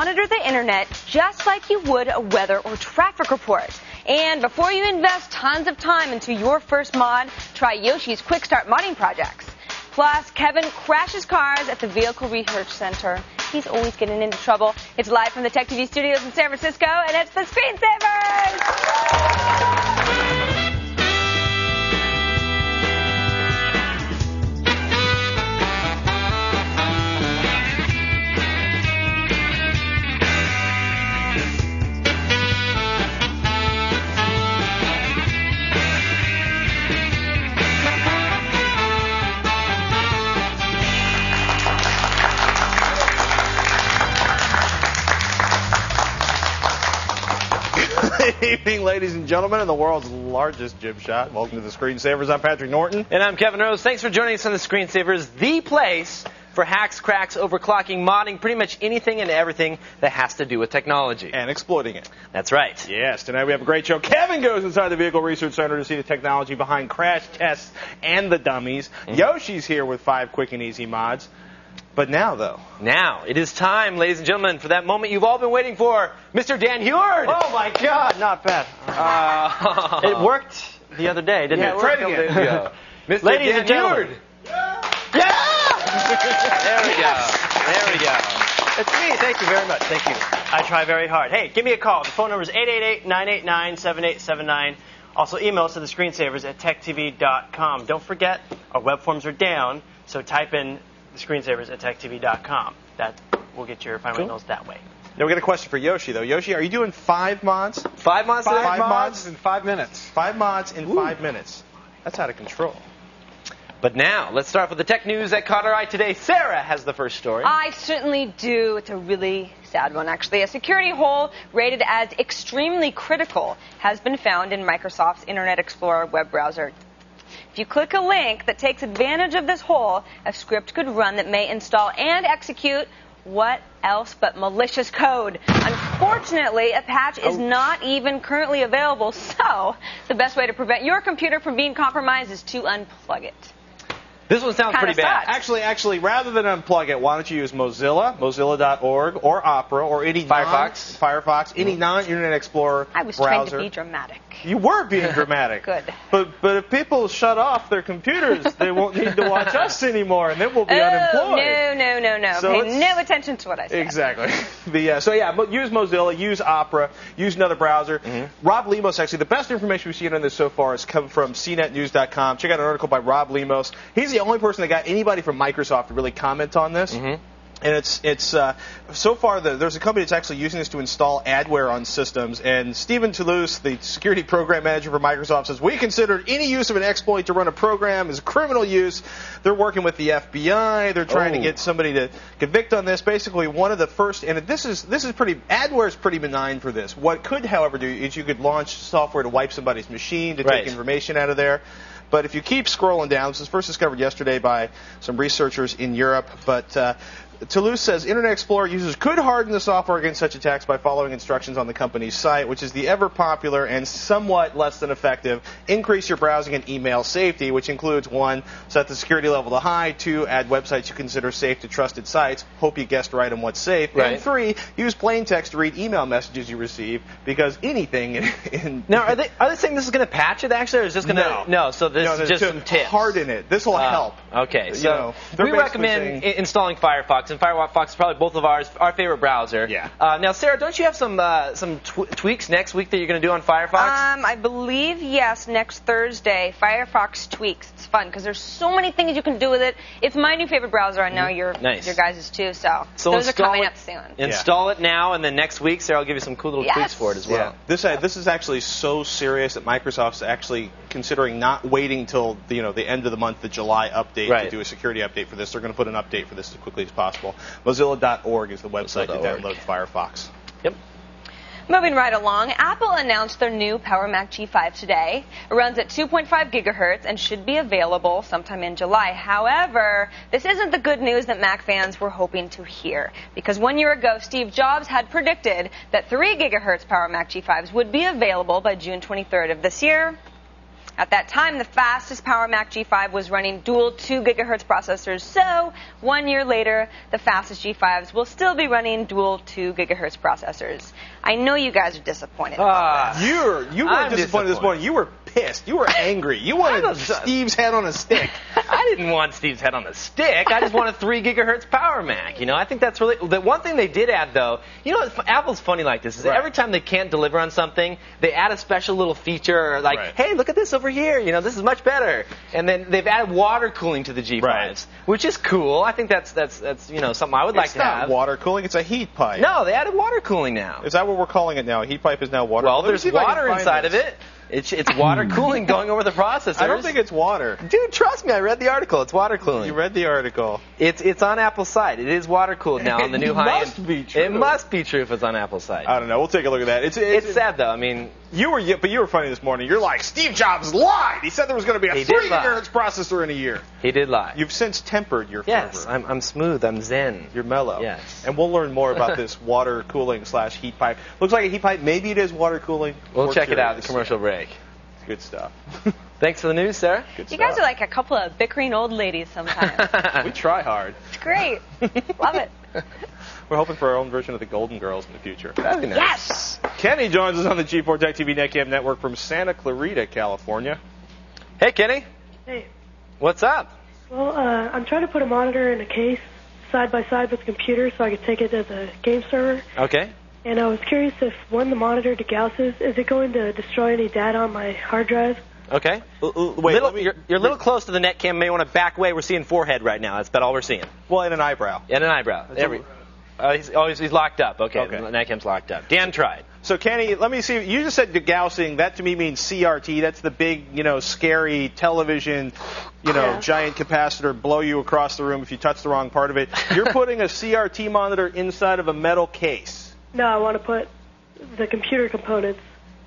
Monitor the internet just like you would a weather or traffic report. And before you invest tons of time into your first mod, try Yoshi's Quick Start modding projects. Plus, Kevin crashes cars at the Vehicle Research Center. He's always getting into trouble. It's live from the Tech TV studios in San Francisco, and it's the Screensavers! Good evening, ladies and gentlemen, in the world's largest jib shot. Welcome to the Screensavers. I'm Patrick Norton. And I'm Kevin Rose. Thanks for joining us on the Screensavers, the place for hacks, cracks, overclocking, modding, pretty much anything and everything that has to do with technology. And exploiting it. That's right. Yes, tonight we have a great show. Kevin goes inside the Vehicle Research Center to see the technology behind crash tests and the dummies. Mm-hmm. Yoshi's here with five quick and easy mods. But now, though, Now, it is time, ladies and gentlemen, for that moment you've all been waiting for. Mr. Dan Huard! Oh my God, not bad. Uh, it worked the other day, didn't Yeah, it? try it again. There we go. Mr. Ladies Dan and gentlemen. Huard! There we go. There we go. It's me. Thank you very much. Thank you. I try very hard. Hey, give me a call. The phone number is 888-989-7879. Also, email us at the screensavers at techtv.com. Don't forget, our web forms are down, so type in the screensavers at techtv.com. That will get your final emails that way. now we got a question for Yoshi, though. Yoshi, are you doing five mods? Five months today? Five mods in five minutes. Five mods in five minutes. That's out of control. But now, let's start with the tech news that caught our eye today. Sarah has the first story. I certainly do. It's a really sad one, actually. A security hole rated as extremely critical has been found in Microsoft's Internet Explorer web browser. If you click a link that takes advantage of this hole, a script could run that may install and execute what else but malicious code. Unfortunately, a patch is not even currently available, so the best way to prevent your computer from being compromised is to unplug it. this one sounds Kinda pretty bad. sucks. Actually, actually, rather than unplug it, why don't you use Mozilla, Mozilla.org, or Opera, or any Firefox. non, Firefox, any mm. non-Internet Explorer I was browser. trying to be dramatic. You were being dramatic. Good. But but if people shut off their computers, they won't need to watch us anymore, and then we'll be oh, unemployed. no, no, no, no. So Pay no attention to what I said. Exactly. The, uh, so yeah, but use Mozilla, use Opera, use another browser. Mm-hmm. Rob Lemos, actually, the best information we've seen on this so far has come from CNETnews.com. Check out an article by Rob Lemos. He's the only person that got anybody from Microsoft to really comment on this. Mm-hmm. And it's it's uh, so far the, there's a company that's actually using this to install adware on systems. And Stephen Toulouse, the security program manager for Microsoft, says we consider any use of an exploit to run a program as criminal use. They're working with the FBI. They're trying to Oh. get somebody to convict on this. Basically, one of the first, and this is this is pretty adware is pretty benign for this. What could, however, do is you could launch software to wipe somebody's machine to Right. take information out of there. But if you keep scrolling down, this was first discovered yesterday by some researchers in Europe. But uh, Toulouse says Internet Explorer users could harden the software against such attacks by following instructions on the company's site, which is the ever popular and somewhat less than effective increase your browsing and email safety, which includes one, set the security level to high, two, add websites you consider safe to trusted sites. Hope you guessed right on what's safe. Right. And three, use plain text to read email messages you receive because anything in, in Now, are they are they saying this is going to patch it actually, or is this going to No. So this No, is just to some tips. harden it. This will Oh, help. Okay, You so know, we recommend saying- installing Firefox, and Firefox is probably both of ours, our favorite browser. Yeah. Uh, now, Sarah, don't you have some uh, some tw- tweaks next week that you're going to do on Firefox? Um, I believe yes. Next Thursday, Firefox tweaks. It's fun because there's so many things you can do with it. It's my new favorite browser. I know your Mm-hmm. Nice. your guys is too. So, so those are coming it, up soon. Install it now, and then next week, Sarah I'll give you some cool little Yes. tweaks for it as well. Yeah. This uh, this is actually so serious that Microsoft's actually considering not waiting till the, you know the end of the month, the July update, Right. to do a security update for this. They're going to put an update for this as quickly as possible. Mozilla.org is the website to Mozilla.org. download Firefox. Yep. Moving right along, Apple announced their new Power Mac G5 today. It runs at 2.5 gigahertz and should be available sometime in July. However, this isn't the good news that Mac fans were hoping to hear. Because one year ago, Steve Jobs had predicted that 3 gigahertz Power Mac G5s would be available by June 23rd of this year. At that time, the fastest Power Mac G5 was running dual 2 gigahertz processors. So, one year later, the fastest G5s will still be running dual 2 gigahertz processors. I know you guys are disappointed. Ah, You're you weren't I'm disappointed this disappointed. morning. You were pissed. You were angry. You wanted. Steve's head on a stick. I didn't want Steve's head on a stick. I just want a three gigahertz Power Mac. You know, I think that's really the one thing they did add though. You know, Apple's funny like this is Right. every time they can't deliver on something, they add a special little feature or like, Right. hey, look at this over here. You know, this is much better. And then they've added water cooling to the G5s, Right. which is cool. I think that's that's that's you know something I would like it's to not have. water cooling. It's a heat pipe. No, they added water cooling now. Is that what we're calling it now? A heat pipe is now water. Well, there's see if I can water inside this. of it. It's it's water cooling going over the processor. I don't think it's water. Dude, trust me, I read the article. It's water cooling. You read the article. It's it's on Apple's site. It is water cooled now on the new It high must be true. It must be true if it's on Apple's site. I don't know. We'll take a look at that. It's it's, it's sad though. I mean, You were, but you were funny this morning. You're like Steve Jobs lied. He said there was going to be a three gigahertz processor in a year. he did lie. You've since tempered your yes, fervor. I'm I'm smooth. I'm zen. You're mellow. Yes. And we'll learn more about this water cooling slash heat pipe. Looks like a heat pipe. Maybe it is water cooling. We'll check it out. The commercial break. Good stuff. Thanks for the news, Sarah. Good you stuff. guys are like a couple of bickering old ladies sometimes. we try hard. it's great. Love it. We're hoping for our own version of the Golden Girls in the future. That'd be nice. Yes! Kenny joins us on the G4 Tech TV Netcam network from Santa Clarita, California. Hey, Kenny. Hey, What's up? well, uh, I'm trying to put a monitor in a case side by side with the computer so I could take it to the game server. Okay. And I was curious if when the monitor degausses, is it going to destroy any data on my hard drive? Okay. Wait, little, me- you're, you're a little close to the net cam. May want to back away. We're seeing forehead right now. That's about all we're seeing. well, and an eyebrow. And an eyebrow. There we. Uh, he's, oh, he's, he's locked up. Okay. Okay. The net cam's locked up. Dan tried. So, Kenny, let me see. You just said degaussing. That to me means CRT. That's the big, you know, scary television, you know, Yeah. giant capacitor blow you across the room if you touch the wrong part of it. You're putting a CRT monitor inside of a metal case. No, I want to put the computer components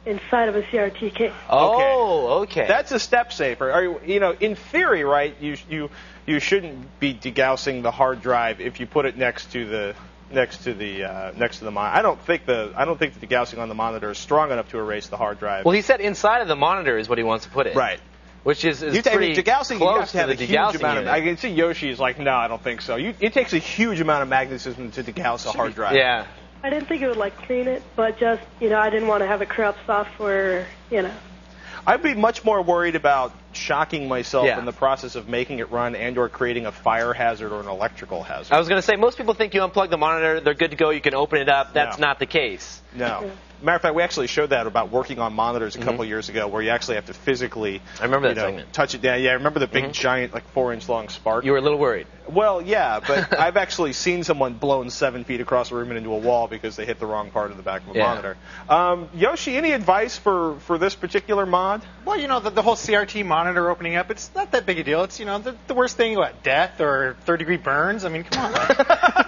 inside of a CRT case. Oh, okay. That's a step safer. Are you, you know, in theory, right? You you you shouldn't be degaussing the hard drive if you put it next to the next to the uh, next to the monitor. I don't think the I don't think the degaussing on the monitor is strong enough to erase the hard drive. well, he said inside of the monitor is what he wants to put it. right. Which is, is You take pretty degaussing. You close have to have the a huge degaussing amount of. I can see Yoshi is like, no, I don't think so. You, it takes a huge amount of magnetism to degauss a hard drive. Yeah. I didn't think it would like clean it, but just you know, I didn't want to have it corrupt software. You know, I'd be much more worried about shocking myself Yeah. in the process of making it run and/or creating a fire hazard or an electrical hazard. I was going to say, most people think you unplug the monitor, they're good to go, you can open it up. That's No. not the case. No. Matter of fact, we actually showed that about working on monitors a couple years ago, where you actually have to physically, Mm-hmm. I remember you that know, segment. Mm-hmm. touch it down. Yeah, I remember the big, giant, like four-inch long spark. You were a little worried. well, yeah, but I've actually seen someone blown seven feet across a room and into a wall because they hit the wrong part of the back of a Yeah. monitor. Um, Yoshi, any advice for for this particular mod? Well, you know, the, the whole CRT monitor opening up, it's not that big a deal. It's, you know, the, the worst thing, what, death or third degree burns? I mean, come on.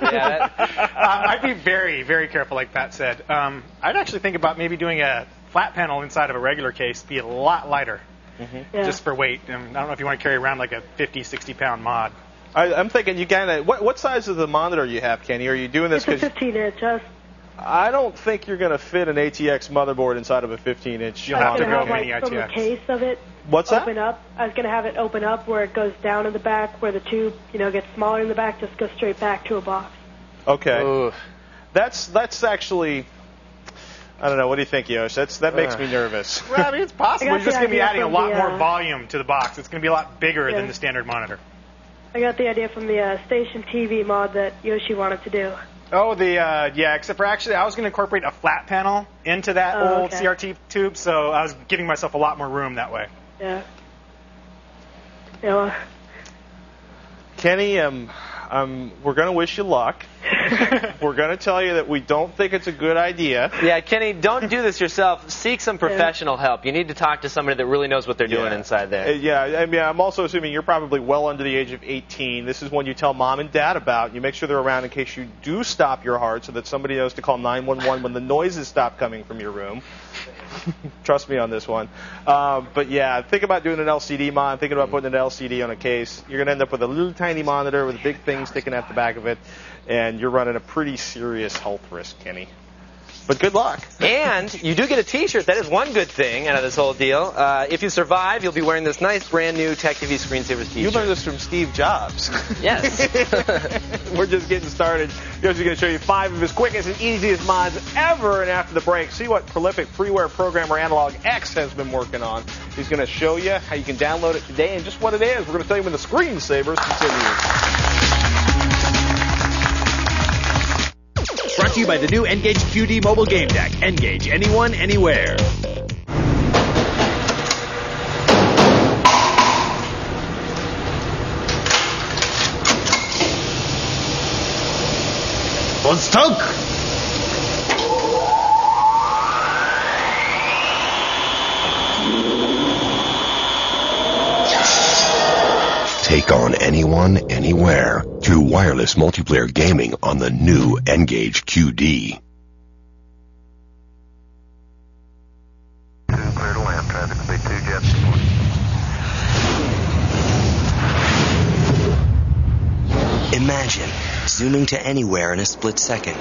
Yeah. uh, I'd be very, very careful, like Pat said. Um, I'd actually think about maybe doing a flat panel inside of a regular case, be a lot lighter, yeah. just for weight. I, mean, I don't know if you want to carry around like a 50, 60 pound mod. I, I'm thinking you kind of what what size of the monitor you have, Kenny? Are you doing this it's a 15 inch. I was, I don't think you're going to fit an ATX motherboard inside of a 15-inch. You'll I have was to gonna go have mini like from the case of it What's that? open up. I was gonna have it open up where it goes down in the back, where the tube, you know, gets smaller in the back, just go straight back to a box. Okay. Ooh. That's that's actually. I don't know. What do you think, Yosh? That's that makes me nervous. Well, I mean, it's possible. I You're just going to be adding a lot the, more uh, volume to the box. It's going to be a lot bigger Yeah. than the standard monitor. I got the idea from the uh, station TV mod that Yoshi wanted to do. Oh, the uh, yeah. Except for actually, I was going to incorporate a flat panel into that Oh, old okay. CRT tube, so I was giving myself a lot more room that way. Yeah. You know, uh, Kenny, um, um, we're going to wish you luck. we're going to tell you that we don't think it's a good idea. Yeah, Kenny, don't do this yourself. Seek some professional help. You need to talk to somebody that really knows what they're doing Yeah. inside Uh, there. yeah, I mean, I'm also assuming you're probably well under the age of 18. This is one you tell mom and dad about. You make sure they're around in case you do stop your heart so that somebody knows to call 911 when the noises stop coming from your room. Trust me on this one. Um, but yeah, think about doing an LCD mod, thinking about putting an LCD on a case. You're going to end up with a little tiny monitor with big thing sticking out the back of it, and you're running a pretty serious health risk, Kenny. But good luck. And you do get a T-shirt. That is one good thing out of this whole deal. Uh, if you survive, you'll be wearing this nice brand new Tech TV Screensavers T-shirt. You learned this from Steve Jobs. Yes. We're just getting started. Joe's going to show you five of his quickest and easiest mods ever. And after the break, see what prolific freeware programmer Analog X has been working on. He's going to show you how you can download it today and just what it is. We're going to tell you when the screensavers continue. To you by the new N-Gage QD mobile game deck. Engage anyone, anywhere. On stock! Take on anyone, anywhere through wireless multiplayer gaming on the new N-Gage QD. Clear to land. Traffic speed 2 jets. Imagine zooming to anywhere in a split second.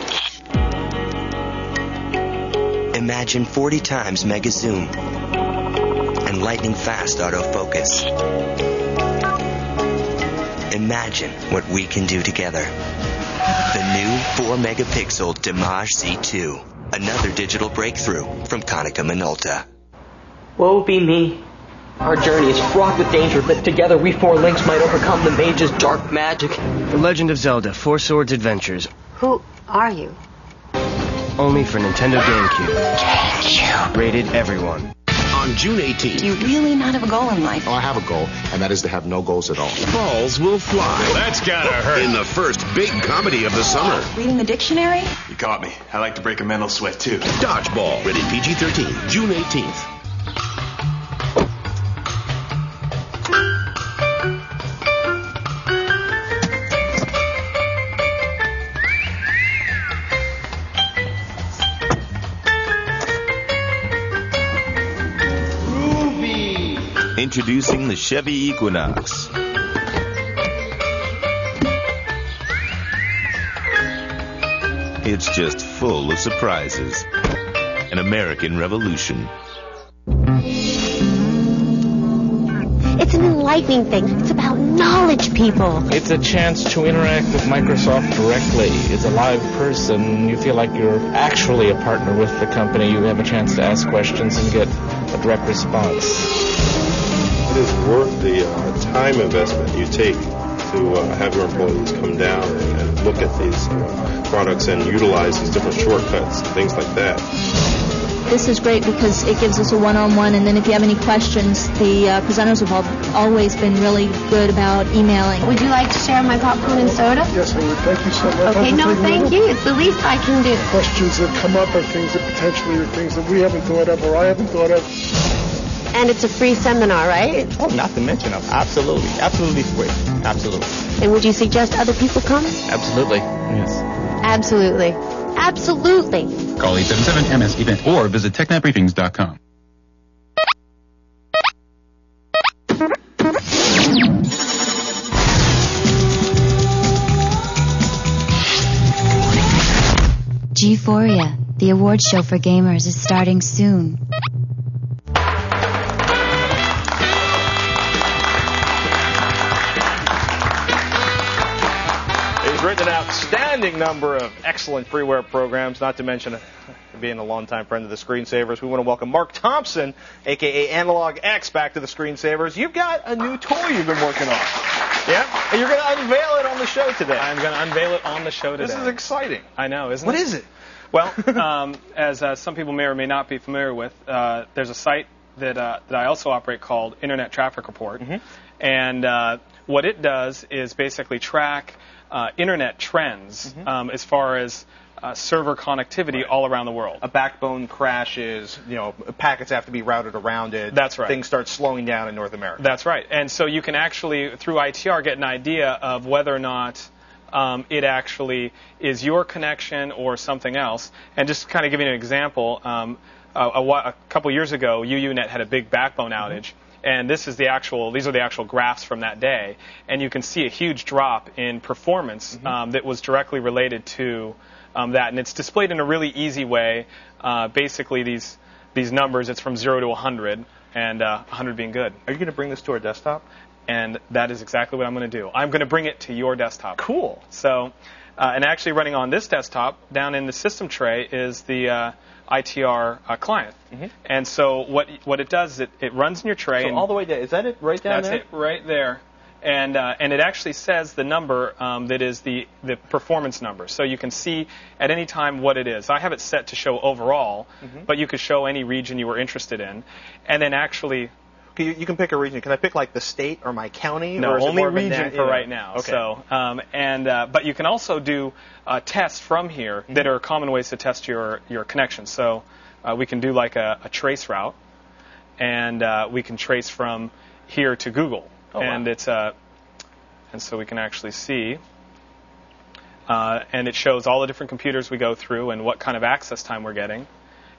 Imagine 40 times mega zoom and lightning fast autofocus. Imagine what we can do together. The new 4 megapixel Dimage Z2, another digital breakthrough from Konica Minolta. Woe be me. Our journey is fraught with danger, but together we four links might overcome the mage's dark magic. The Legend of Zelda Four Swords Adventures. Who are you? Only for Nintendo GameCube. Rated everyone. On June 18th. Do you really not have a goal in life? Oh, I have a goal, and that is to have no goals at all. Balls will fly. That's gotta hurt. In the first big comedy of the summer. Reading the dictionary? You caught me. I like to break a mental sweat too. Dodgeball. Rated PG-13. June 18th. Introducing the Chevy Equinox. It's just full of surprises. An American Revolution. It's an enlightening thing. It's about knowledge, people. It's a chance to interact with Microsoft directly. It's a live person. You feel like you're actually a partner with the company. You have a chance to ask questions and get a direct response. It is worth the uh, time investment you take to uh, have your employees come down and, and look at these uh, products and utilize these different shortcuts and things like that. This is great because it gives us a one-on-one, and then if you have any questions, the uh, presenters have al- always been really good about emailing. Would you like to share my popcorn and soda? Yes, I would. Thank you so much. Okay, no, thank you. It's the least I can do. Questions that come up are things that potentially are things that we haven't thought of or I haven't thought of. And it's a free seminar, right? Oh, not to mention them. Absolutely. Absolutely free. Absolutely. And would you suggest other people come? Absolutely. Yes. Absolutely. Absolutely. Call 877-MS event or visit technetbriefings.com. G4ia, the award show for gamers, is starting soon. Written an outstanding number of excellent freeware programs, not to mention being a longtime friend of the Screensavers. We want to welcome Mark Thompson, aka AnalogX, back to the Screensavers. You've got a new toy you've been working on. Yeah? And you're going to unveil it on the show today. I'm going to unveil it on the show today. This is exciting. I know, isn't What What is it? Well, um, as uh, some people may or may not be familiar with, uh, there's a site that uh, that I also operate called Internet Traffic Report, and uh, what it does is basically track uh, internet trends um, as far as uh, server connectivity all around the world. A backbone crashes, you know, packets have to be routed around it. That's right. Things start slowing down in North America. That's right. And so you can actually, through ITR, get an idea of whether or not um, it actually is your connection or something else. And just kind of giving you an example, um, a, a, a couple years ago, UUNet had a big backbone outage. And this is the actual. These are the actual graphs from that day, and you can see a huge drop in performance um, that was directly related to um, that, and it's displayed in a really easy way. Uh, basically, these these numbers, it's from zero to 100, and uh, 100 being good. Are you going to bring this to our desktop? And that is exactly what I'm going to do. I'm going to bring it to your desktop. Cool. So, uh, and actually running on this desktop, down in the system tray, is the uh, ITR uh, client. And so what what it does is it, it runs in your tray. So and all the way down. Is that it right down that's there? it right there. And, uh, and it actually says the number um, that is the, the performance number. So you can see at any time what it is. I have it set to show overall, Mhm. but you could show any region you were interested in. And then actually. You, you can pick a region. Can I pick like the state or my county? No, or only a region for right now. Okay. So, um, and uh, but you can also do uh, tests from here Mm-hmm. that are common ways to test your your connection. So uh, we can do like a, a trace route, and uh, we can trace from here to Google, Oh, wow. and it's uh, and so we can actually see. Uh, and it shows all the different computers we go through and what kind of access time we're getting,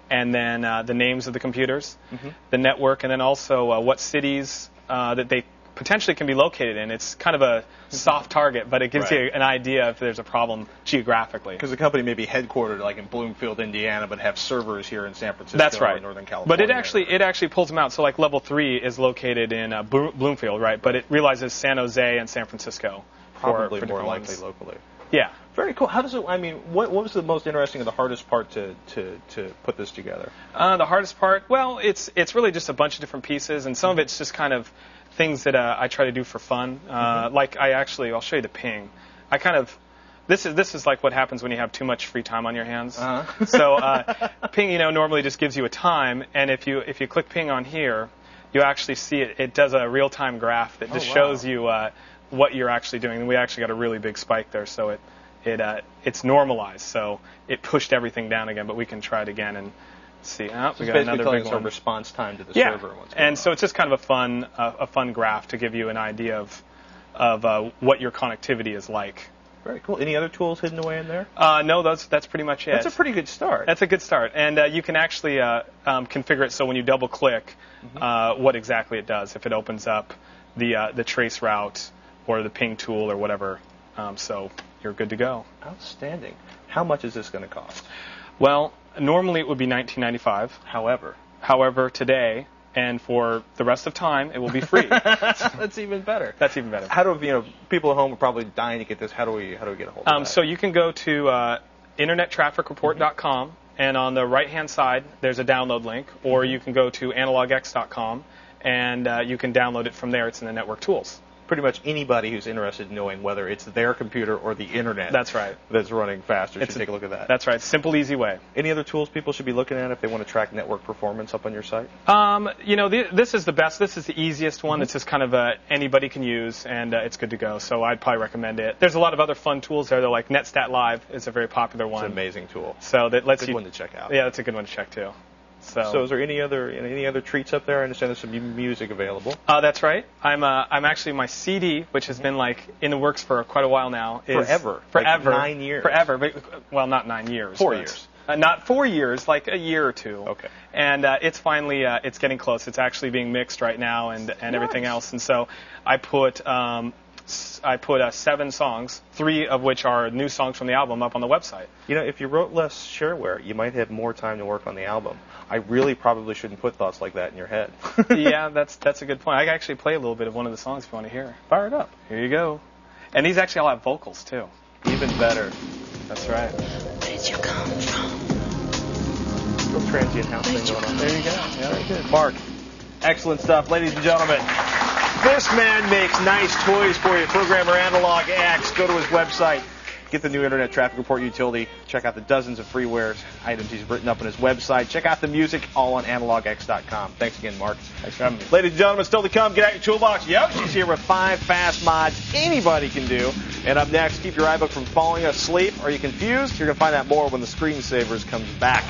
and then uh, the names of the computers, Mhm. the network, and then also uh, what cities uh, that they potentially can be located in. It's kind of a soft target, but it gives Right. you an idea if there's a problem geographically. Because the company may be headquartered like in Bloomfield, Indiana, but have servers here in San Francisco That's or right. Northern California. But it actually it actually pulls them out. So like level three is located in uh, Broomfield, right? But it realizes San Jose and San Francisco. for- probably for more likely locally. Yeah. Very cool. How does it? I mean, what what was the most interesting or the hardest part to to to put this together? Uh, the hardest part, well, it's it's really just a bunch of different pieces, and some of it's just kind of things that uh, I try to do for fun. Uh, Like I actually, I'll show you the ping. I kind of this is this is like what happens when you have too much free time on your hands. Uh-huh. so uh, ping, you know, normally just gives you a time, and if you if you click ping on here, you actually see it. It does a real time graph that Oh, just wow. shows you uh, what you're actually doing. And we actually got a really big spike there, so it it uh, it's normalized. So it pushed everything down again, but we can try it again and see. Oh, So we got another big one. response time to the yeah. server. and and so it's just kind of a fun uh, a fun graph to give you an idea of of uh, what your connectivity is like. Very cool. Any other tools hidden away in there? Uh, no, that's that's pretty much it. That's a pretty good start. That's a good start, and uh, you can actually uh, um, configure it so when you double click, Mm-hmm. uh, what exactly it does. If it opens up the uh, the trace route or the ping tool or whatever, um, so you're good to go. Outstanding. How much is this going to cost? Well, normally it would be 19.95. However, however today and for the rest of time it will be free. That's even better. That's even better. How do you know? People at home are probably dying to get this. How do we how do we get a hold of Um, that? so you can go to uh, internettrafficreport.com, and on the right-hand side there's a download link, or you can go to analogx.com, and uh, you can download it from there. It's in the network tools. Pretty much anybody who's interested in knowing whether it's their computer or the internet. That's right. That's running faster. It's should take a look at that. That's right. Simple, easy way. Any other tools people should be looking at if they want to track network performance up on your site? Um, you know, the, this is the best. This is the easiest one. It's just kind of uh, anybody can use, and uh, it's good to go. So I'd probably recommend it. There's a lot of other fun tools there. Though, like NetStat Live is a very popular one. It's an amazing tool. So that lets Good you. one to check out. Yeah, that's a good one to check too. So, So is there any other any other treats up there? I understand there's some music available. Uh, that's right. I'm uh, I'm actually my CD, which has been like in the works for quite a while now. Is Forever. Like Forever. nine years. Forever. But, well, not nine years. Four years. Uh, not four years, like a year or two. Okay. And uh, it's finally uh, it's getting close. It's actually being mixed right now and and everything else. And so I put um, I put uh, seven songs, three of which are new songs from the album, up on the website. You know, if you wrote less shareware, you might have more time to work on the album. I really probably shouldn't put thoughts like that in your head. yeah, that's that's a good point. I can actually play a little bit of one of the songs if you want to hear. Fire it up. Here you go. And these actually all have vocals too. Even better. That's right. Where did you come from? Little transient house thing going on. There you go. Yeah, very good. Mark, excellent stuff, ladies and gentlemen. This man makes nice toys for you. Programmer AnalogX. Go to his website. Get the new Internet Traffic Report utility. Check out the dozens of freeware items he's written up on his website. Check out the music, all on analogx.com. Thanks again, Mark. Thanks for having me. Ladies and gentlemen, still to come. Get out your toolbox. Yoshi's here with five fast mods anybody can do. And up next, keep your iBook from falling asleep. Are you confused? You're going to find out more when the screensavers comes back.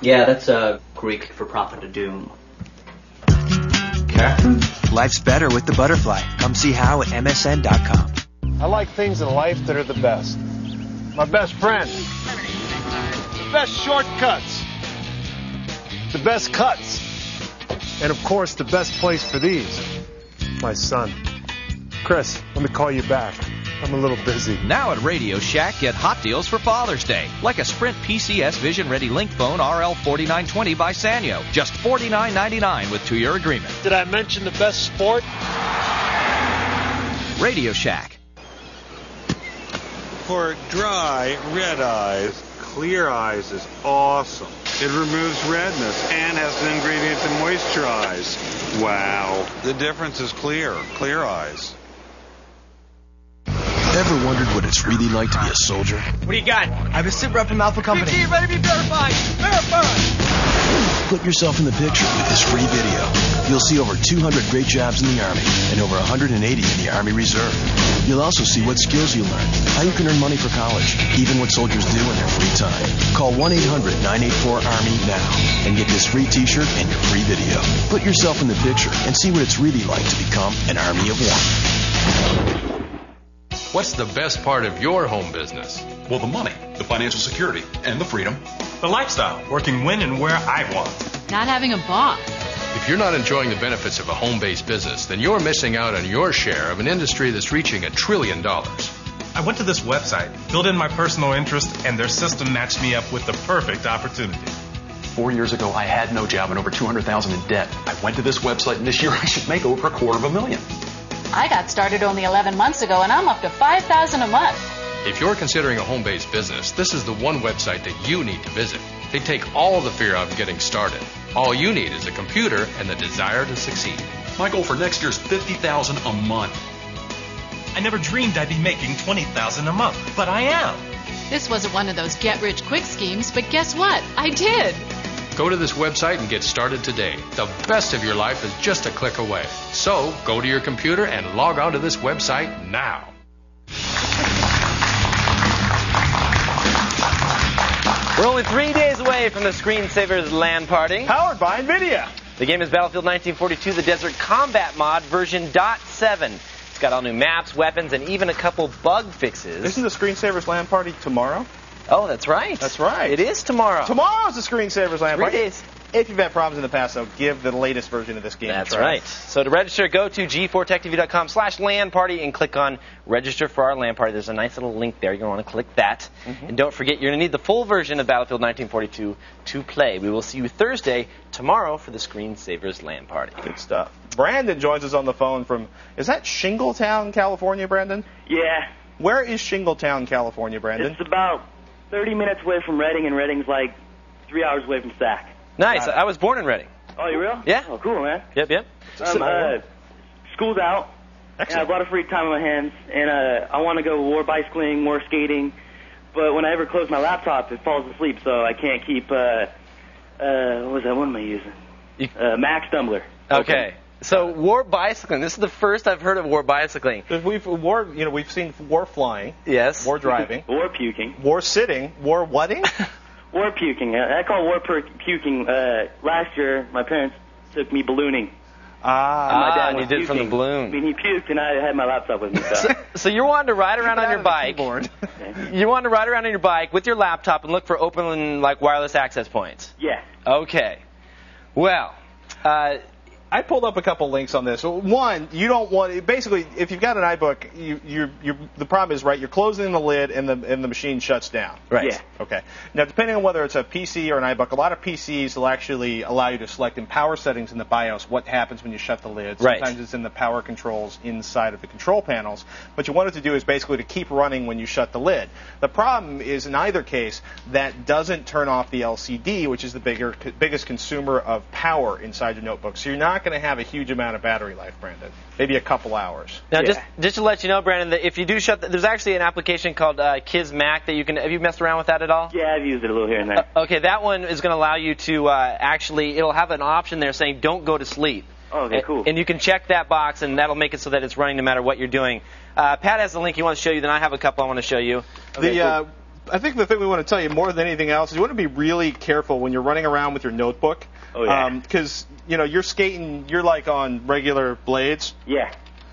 Yeah, that's uh, Greek for prophet of doom. Captain? Life's better with the butterfly. Come see how at msn.com. I like things in life that are the best. My best friend. The best shortcuts. The best cuts. And of course, the best place for these. My son. Chris, let me call you back. I'm a little busy. Now at Radio Shack, get hot deals for Father's Day. Like a Sprint PCS Vision Ready Link phone RL4920 by Sanyo. Just $49.99 with two year agreement. Did I mention the best sport? Radio Shack. For dry, red eyes, Clear Eyes is awesome. It removes redness and has an ingredient to moisturize. Wow. The difference is clear. Clear Eyes. Ever wondered what it's really like to be a soldier? What do you got? I have a sit rep from Alpha Company. BT, ready to be verified. Verified. Put yourself in the picture with this free video. You'll see over 200 great jobs in the Army and over 180 in the Army Reserve. You'll also see what skills you learn, how you can earn money for college, even what soldiers do in their free time. Call 1-800-984-ARMY now and get this free t-shirt and your free video. Put yourself in the picture and see what it's really like to become an Army of One. What's the best part of your home business? Well, the money, the financial security, and the freedom. The lifestyle, working when and where I want. Not having a boss. If you're not enjoying the benefits of a home based business, then you're missing out on your share of an industry that's reaching a trillion dollars. I went to this website, filled in my personal interest, and their system matched me up with the perfect opportunity. Four years ago, I had no job and over 200000 in debt. I went to this website, and this year I should make over a quarter of a million. I got started only 11 months ago, and I'm up to 5000 a month. If you're considering a home based business, this is the one website that you need to visit. They take all the fear out of getting started. All you need is a computer and the desire to succeed. My goal for next year is 50000 a month. I never dreamed I'd be making 20000 a month, but I am. This wasn't one of those get rich quick schemes, but guess what? I did. Go to this website and get started today. The best of your life is just a click away. So go to your computer and log on to this website now. We're only three days away from the Screensavers LAN party. Powered by NVIDIA. The game is Battlefield 1942, the Desert Combat Mod, version .7. It's got all new maps, weapons, and even a couple bug fixes. Isn't the Screensavers LAN party tomorrow? Oh, that's right. That's right. It is tomorrow. Tomorrow's the Screensavers LAN Three party. days. If you've had problems in the past, though, give the latest version of this game That's a try. right. So to register, go to g4techtv.com slash LAN party and click on register for our LAN party. There's a nice little link there. You're going to want to click that. Mm-hmm. And don't forget, you're going to need the full version of Battlefield 1942 to play. We will see you Thursday, tomorrow, for the Screensavers LAN party. Good stuff. Brandon joins us on the phone from, is that Shingletown, California, Brandon? Yeah, Where is Shingletown, California, Brandon? it's about 30 minutes away from Redding, and Redding's like three hours away from Sac. Nice. I was born in Redding. Oh, you real? Yeah. Oh, cool, man. Yep, yep. Um, uh, school's out. And I have a lot of free time on my hands, and uh, I want to go war bicycling, war skating. But when I ever close my laptop, it falls asleep, so I can't keep. Uh, uh, what was that? What am I using? Uh, Max Dumbler. Okay. So war bicycling. This is the first I've heard of war bicycling. We've war, you know, we've seen war flying, Yes. war driving, War puking. war sitting, war whatting? War puking. I I call war per- puking. Uh, last year, my parents took me ballooning. Ah, And my dad and you did it from the balloon. I mean, he puked, and I had my laptop with me. So. So you're wanting to ride around on your bike. You want to ride around on your bike with your laptop and look for open like wireless access points. yeah. Okay. Well, uh, I pulled up a couple links on this. One, you don't want basically if you've got an iBook, you you you the problem is right. You're closing the lid and the and the machine shuts down. Right. Yeah. Okay. Now, depending on whether it's a PC or an iBook, a lot of PCs will actually allow you to select in power settings in the BIOS what happens when you shut the lid. Right. Sometimes it's in the power controls inside of the control panels. What you want it to do is basically to keep running when you shut the lid. The problem is in either case that doesn't turn off the LCD, which is the bigger biggest consumer of power inside your notebook. So you're not going to have a huge amount of battery life, Brandon. Maybe a couple hours. now just just to let you know, Brandon, that if you do shut, the, there's actually an application called uh, KisMAC that you can. Have you messed around with that at all? Yeah, I've used it a little here and there. Okay, that one is going to allow you to uh, actually. It'll have an option there saying "Don't go to sleep." Oh, okay, and, cool. And you can check that box, and that'll make it so that it's running no matter what you're doing. Uh, Pat has the link he wants to show you. Then I have a couple I want to show you. the uh, I think the thing we want to tell you more than anything else is you want to be really careful when you're running around with your notebook. Oh, yeah. Because you know you're skating, you're like on regular blades. Yeah.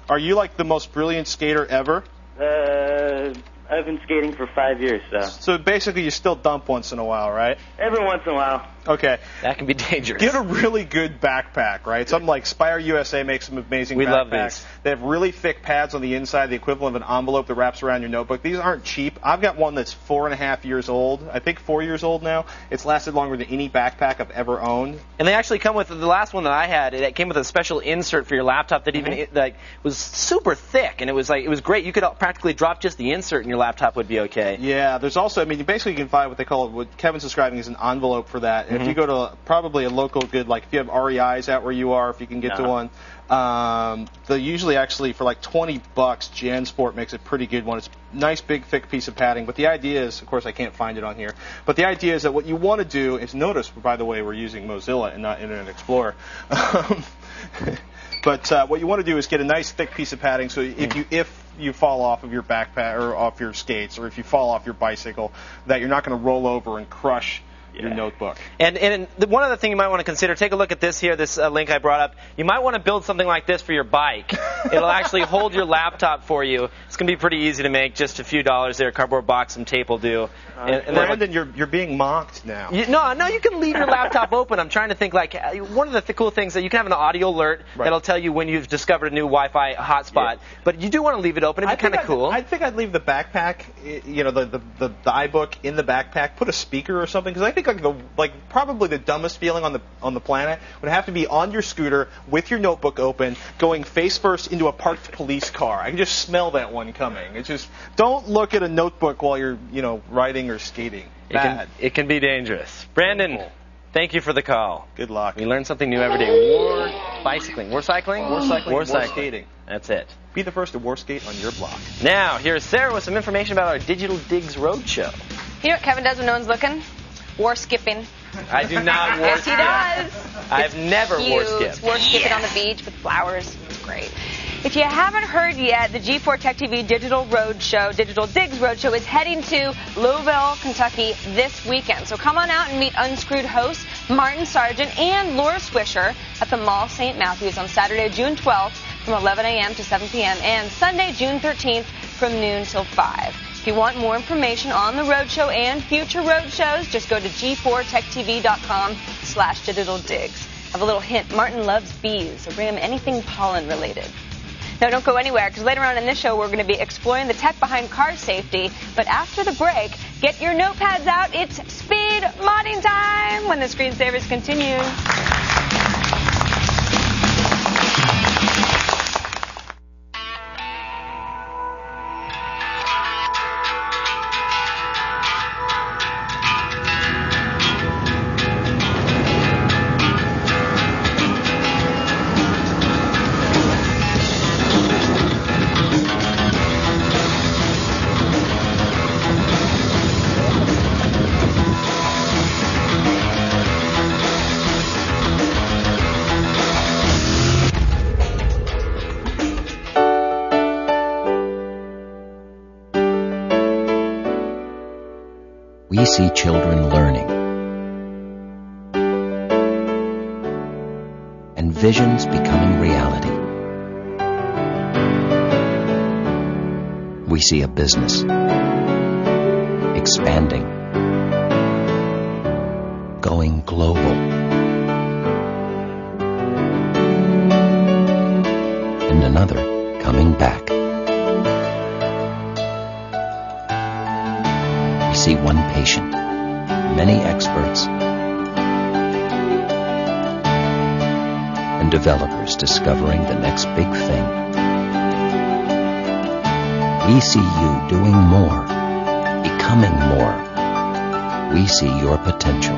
Are you like the most brilliant skater ever? Uh, I've been skating for five years, so So basically, you still dump once in a while, right? every once in a while. Okay. That can be dangerous. Get a really good backpack, right? Something like Spire USA makes some amazing We backpacks. love these. They have really thick pads on the inside, the equivalent of an envelope that wraps around your notebook. These aren't cheap. I've got one that's four and a half years old. I think four years old now. It's lasted longer than any backpack I've ever owned. And they actually come with the last one that I had. It came with a special insert for your laptop that even Mm-hmm. like was super thick, and it was like it was great. You could practically drop just the insert, and your laptop would be okay. Yeah, there's also, I mean, you basically can find what they call, what Kevin's describing as an envelope for that. And if you go to probably a local good, like if you have REIs out where you are, if you can get to Uh-huh. one, um, they usually actually for like 20 bucks, JanSport makes a pretty good one. It's a nice, big, thick piece of padding. But the idea is, of course, I can't find it on here. But the idea is that what you want to do is notice, by the way, we're using Mozilla and not Internet Explorer. Um, But uh, what you want to do is get a nice thick piece of padding, so if you if you fall off of your backpack or off your skates, or if you fall off your bicycle, that you're not going to roll over and crush your notebook. And, and the, one other thing you might want to consider, take a look at this here, this uh, link I brought up. You might want to build something like this for your bike. It'll actually hold your laptop for you. It's going to be pretty easy to make, just a few dollars there. Cardboard box, some tape will do. And, and then- Brandon, you're you're being mocked now. You, no, no, you can leave your laptop open. I'm trying to think like uh, one of the th- cool things that you can have an audio alert that'll tell you when you've discovered a new Wi-Fi hotspot. But you do want to leave it open. It'd be kind of cool. I think I'd leave the backpack, you know, the the, the, the iBook in the backpack. Put a speaker or something, because I think like the like probably the dumbest feeling on the on the planet would have to be on your scooter with your notebook open, going face first into a parked police car. I can just smell that one coming. It's just don't look at a notebook while you're you know riding or skating. It can, Bad. it can be dangerous. Brandon, thank you for the call. Good luck. We learn something new every day. War bicycling. War cycling? War cycling, War war cycling. skating. That's it. Be the first to war skate on your block. Now, here's Sarah with some information about our Digital Digs Roadshow. You know what Kevin does when no one's looking? War skipping. I do not war yes, he does. I've never Cute. war skipped. War skipping on the beach with flowers. It's great. If you haven't heard yet, the G4 Tech TV Digital Roadshow, Digital Digs Roadshow, is heading to Louisville, Kentucky this weekend. So come on out and meet unscrewed hosts Martin Sargent and Laura Swisher at the Mall St. Matthews on Saturday, June 12th from 11 a.m. to 7 p.m. and Sunday, June 13th from noon till 5. If you want more information on the roadshow and future roadshows, just go to g4techtv.com slash digital digs. Have a little hint. Martin loves bees, so bring him anything pollen related. Now, don't go anywhere because later on in this show, we're going to be exploring the tech behind car safety. But after the break, get your notepads out. It's speed modding time when the screensavers continue. See children learning and visions becoming reality. We see a business expanding, many experts, and developers discovering the next big thing. We see you doing more, becoming more. We see your potential.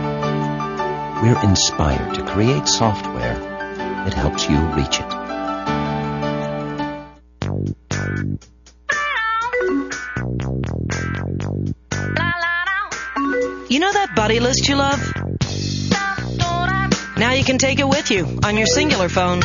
We're inspired to create software that helps you reach it. Buddy list you love? Now you can take it with you on your Cingular phone.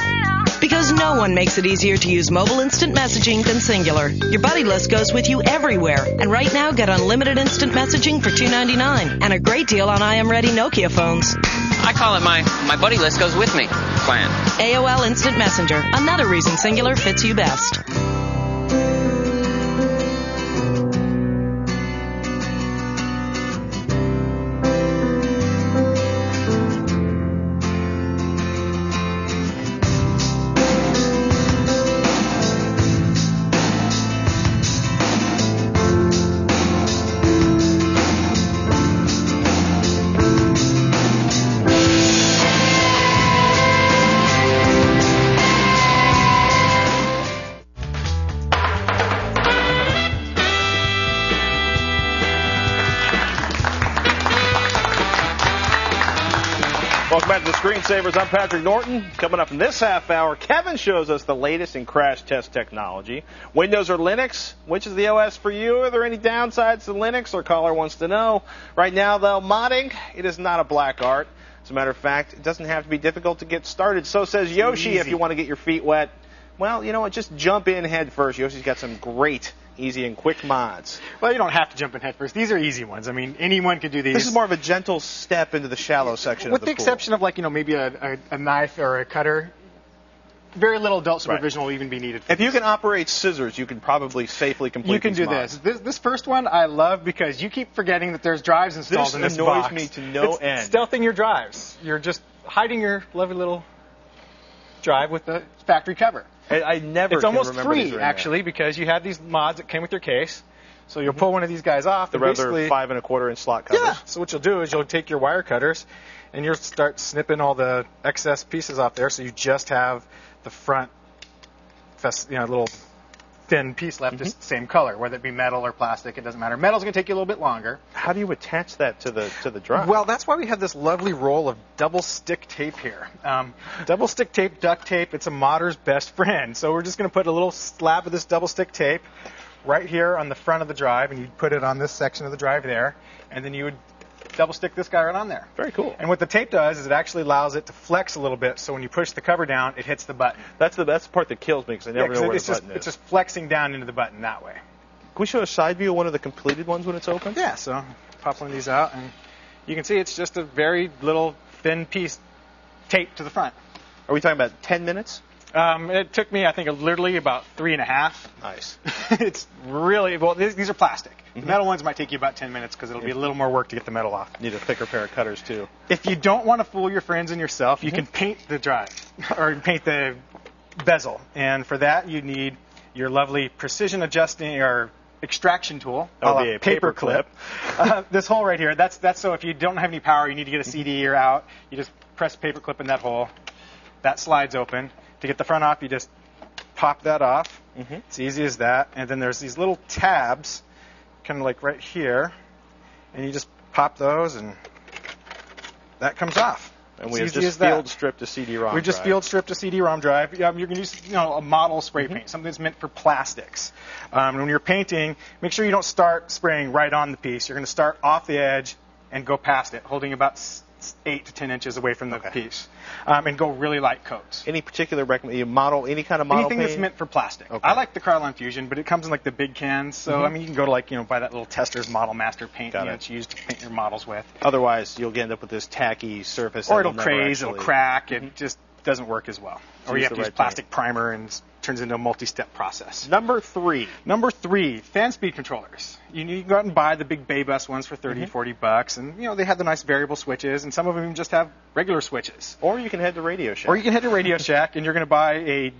Because no one makes it easier to use mobile instant messaging than Cingular. Your buddy list goes with you everywhere. And right now, get unlimited instant messaging for $2.99 and a great deal on I Am Ready Nokia phones. I call it my my buddy list goes with me plan. AOL Instant Messenger. Another reason Cingular fits you best. Back to the Screensavers. I'm Patrick Norton. Coming up in this half hour, Kevin shows us the latest in crash test technology. Windows or Linux? Which is the OS for you? Are there any downsides to Linux? Our caller wants to know. Right now, though, modding, it is not a black art. As a matter of fact, it doesn't have to be difficult to get started. So says Yoshi if you want to get your feet wet. Well, you know what? Just jump in head first. Yoshi's got some great, easy, and quick mods. Well, you don't have to jump in headfirst. These are easy ones. I mean, anyone could do these. This is more of a gentle step into the shallow section with of the, the, exception of like you know maybe a, a, a knife or a cutter. Very little adult supervision will even be needed. If you can operate scissors, you can probably safely complete you can do this. this. This first one I love because you keep forgetting that there's drives installed This in this annoys box. me to no it's end. Stealthing your drives. You're just hiding your lovely little drive with the factory cover. I, I never It's almost remember free are in there. actually because you have these mods that came with your case. So you'll pull one of these guys off. The rather five and a quarter inch slot covers. Yeah. So what you'll do is you'll take your wire cutters and you'll start snipping all the excess pieces off there, so you just have the front, you know, little thin piece left, Mm-hmm. is the same color, whether it be metal or plastic. It doesn't matter. Metal's going to take you a little bit longer. How do you attach that to the to the drive? Well, that's why we have this lovely roll of double stick tape here. Um, double stick tape, duct tape, it's a modder's best friend. So we're just going to put a little slab of this double stick tape right here on the front of the drive, and you'd put it on this section of the drive there, and then you would double stick this guy right on there. Very cool. And what the tape does is it actually allows it to flex a little bit, so when you push the cover down, it hits the button. That's the that's the part that kills me because I never Yeah, know where it's the just button it's just flexing down into the button that way. Can we show a side view of one of the completed ones when it's open? Yeah, so pop one of these out, and you can see it's just a very little thin piece taped to the front. Are we talking about 10 minutes? Um, it took me, I think, literally about three and a half. Nice. it's really well. These, these are plastic. The metal ones might take you about 10 minutes because it'll be a little more work to get the metal off. Need a thicker pair of cutters too. If you don't want to fool your friends and yourself, you can paint the drive or paint the bezel, and for that you need your lovely precision adjusting or extraction tool. That would be a paper clip. uh, this hole right here. That's that's so if you don't have any power, you need to get a CD or out. You just press paper clip in that hole. That slides open. To get the front off, you just pop that off. Mm-hmm. It's easy as that. And then there's these little tabs, kind of like right here, and you just pop those, and that comes off. And we It's have just field stripped a CD-ROM. We just drive. field stripped a CD-ROM drive. Yeah, you're going to use you know a model spray Mm-hmm. paint, something that's meant for plastics. Um, when you're painting, make sure you don't start spraying right on the piece. You're going to start off the edge and go past it, holding about eight to ten inches away from the piece, um, and go really light coats. Any particular recommend? You model any kind of model Anything that's meant for plastic. Okay. I like the Krylon Fusion, but it comes in like the big cans. So Mhm. I mean, you can go to like you know buy that little Testors Model Master paint Got you know, that's used to paint your models with. Otherwise, you'll end up with this tacky surface. or it'll craze, it'll actually- crack. It just doesn't work as well. Or you have to use right plastic primer and it turns into a multi-step process. Number three. Number three, fan speed controllers. You, you can go out and buy the big Baybus ones for 30, Mhm. 40 bucks, and you know they have the nice variable switches, and some of them just have regular switches. Or you can head to Radio Shack. Or you can head to Radio Shack and you're going to buy a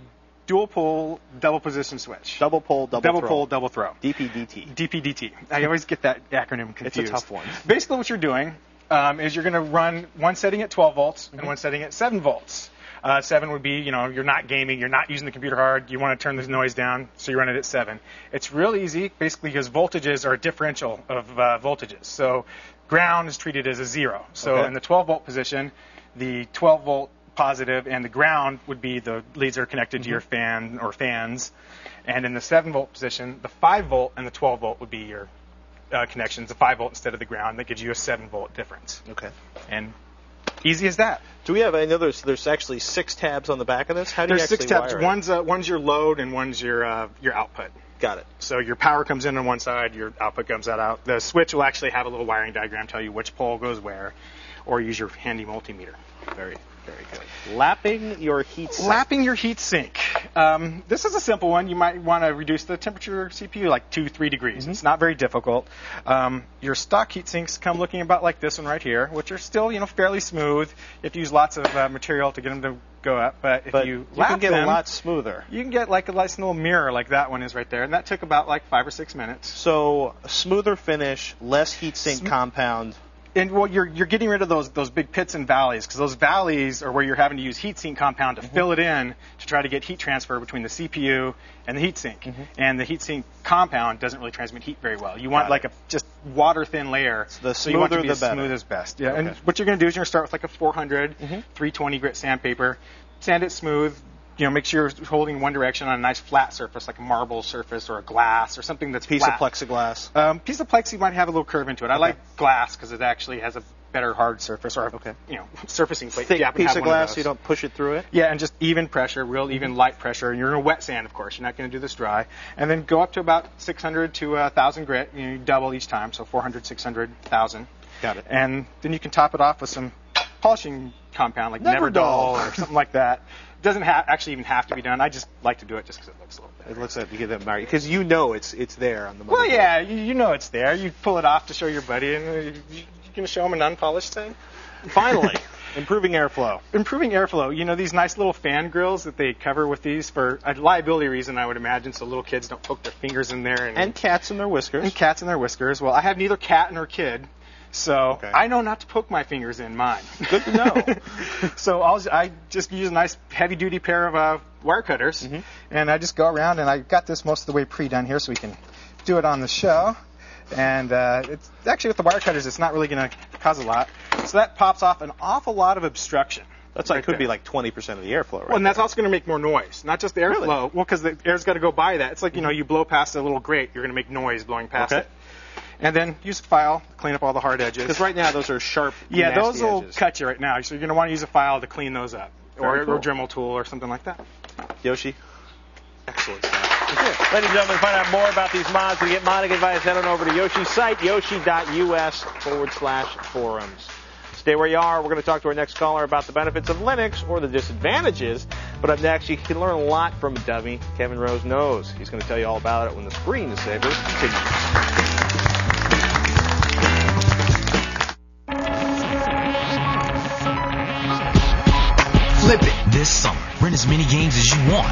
dual pole, double position switch. Double pole, double, double throw. pole, double throw. DPDT. DPDT. I always get that acronym confused. It's a tough one. Basically, what you're doing um, is you're going to run one setting at 12 volts Mm-hmm. and one setting at 7 volts. Uh, 7 would be, you know, you're not gaming, you're not using the computer hard, you want to turn the noise down, so you run it at 7. It's real easy, basically, because voltages are a differential of uh, voltages. So ground is treated as a zero. So Okay. in the 12 volt position, the 12 volt positive and the ground would be the leads that are connected to Mm-hmm. your fan or fans. And in the 7 volt position, the 5 volt and the 12 volt would be your uh, connections, the 5 volt instead of the ground. That gives you a 7 volt difference. Okay. And Easy as that. Do we have? I know there's there's actually six tabs on the back of this. How do There's you actually six tabs. wire it? One's uh, one's your load and one's your uh, your output. Got it. So your power comes in on one side, your output comes that out. The switch will actually have a little wiring diagram tell you which pole goes where, or use your handy multimeter. Very very good. Lapping your heat sink. Lapping your heat sink. Um, this is a simple one. You might want to reduce the temperature of CPU like two, three degrees. Mm-hmm. It's not very difficult. Um, your stock heat sinks come looking about like this one right here, which are still, you know, fairly smooth. If you have to use lots of uh, material to get them to go up. But if But you you can get them, a lot smoother. you can get like a nice little mirror like that one is right there, and that took about like five or six minutes. So a smoother finish, less heat sink compound. And well, you're you're getting rid of those those big pits and valleys because those valleys are where you're having to use heat sink compound to mm-hmm. fill it in to try to get heat transfer between the CPU and the heat sink. Mm-hmm. And the heat sink compound doesn't really transmit heat very well. You want like a just water thin layer. the smoother so you want to be the as better. smooth as best. Yeah. And what you're going to do is you're going to start with like a 400, mm-hmm. 320 grit sandpaper, sand it smooth. You know, make sure you're holding one direction on a nice flat surface, like a marble surface or a glass or something that's Piece flat. of plexiglass. Um, piece of plexi might have a little curve into it. I like glass because it actually has a better hard surface or a, you know surfacing plate. Thick You piece of glass. those. you don't push it through it. Yeah, and just even pressure, real even light pressure. And you're going to wet sand, of course. You're not going to do this dry. And then go up to about 600 to uh, 1,000 grit. You, know, you double each time, so 400, 600, 1,000. Got it. And then you can top it off with some polishing compound like Nevr-Dull. Nevr-Dull or something like that. It doesn't ha- actually even have to be done. I just like to do it just because it looks a little better. It looks like you get that married because you know it's it's there on the. Well, motherboard. yeah, you, you know it's there. You pull it off to show your buddy, and uh, you, you can show him an unpolished thing. Finally, improving airflow. Improving airflow. You know these nice little fan grills that they cover with these for a liability reason, I would imagine, so little kids don't poke their fingers in there. And, And cats in their whiskers. and cats in their whiskers. Well, I have neither cat nor kid. So I know not to poke my fingers in mine. Good to know. so I'll, I just use a nice heavy-duty pair of uh, wire cutters, Mm-hmm. and I just go around, and I got this most of the way pre-done here, so we can do it on the show. And uh, it's actually with the wire cutters, it's not really going to cause a lot. So that pops off an awful lot of obstruction. That's like right could there. be like 20% of the airflow, right? Well, and that's also going to make more noise, not just the airflow. Really? Well, because the air's got to go by that. It's like you know, you blow past a little grate, you're going to make noise blowing past Okay. it. And then use a file, to clean up all the hard edges. Because right now those are sharp. yeah, nasty those will edges. cut you right now. So you're going to want to use a file to clean those up, or, cool. or a Dremel tool or something like that. Yoshi. Excellent stuff. Ladies and gentlemen, find out more about these mods and get modding advice, head on over to Yoshi's site, yoshi.us forward slash forums. Stay where you are. We're going to talk to our next caller about the benefits of Linux or the disadvantages. But up next, you can learn a lot from a dummy. Kevin Rose knows. He's going to tell you all about it when the screensaver continues. Flip it this summer. Rent as many games as you want.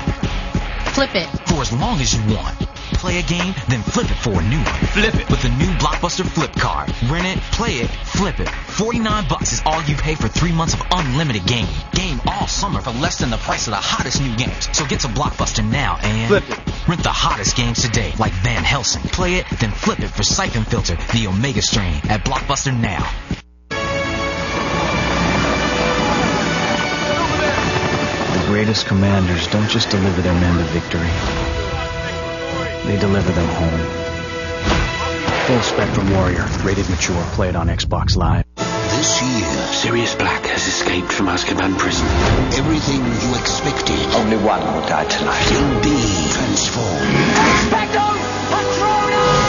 Flip it. For as long as you want. Play a game, then flip it for a new one. Flip it with the new Blockbuster Flip card. Rent it, play it, flip it. 49 bucks is all you pay for three months of unlimited gaming. Game all summer for less than the price of the hottest new games. So get to Blockbuster now and Flip it. rent the hottest games today, like Van Helsing. Play it, then flip it for Siphon Filter, the Omega strain, at Blockbuster now. Greatest commanders don't just deliver their men to victory. They deliver them home. Full Spectrum Warrior, rated mature, played on Xbox Live. This year, Sirius Black has escaped from Azkaban prison. Everything you expected. Only one will die tonight. Will be transformed.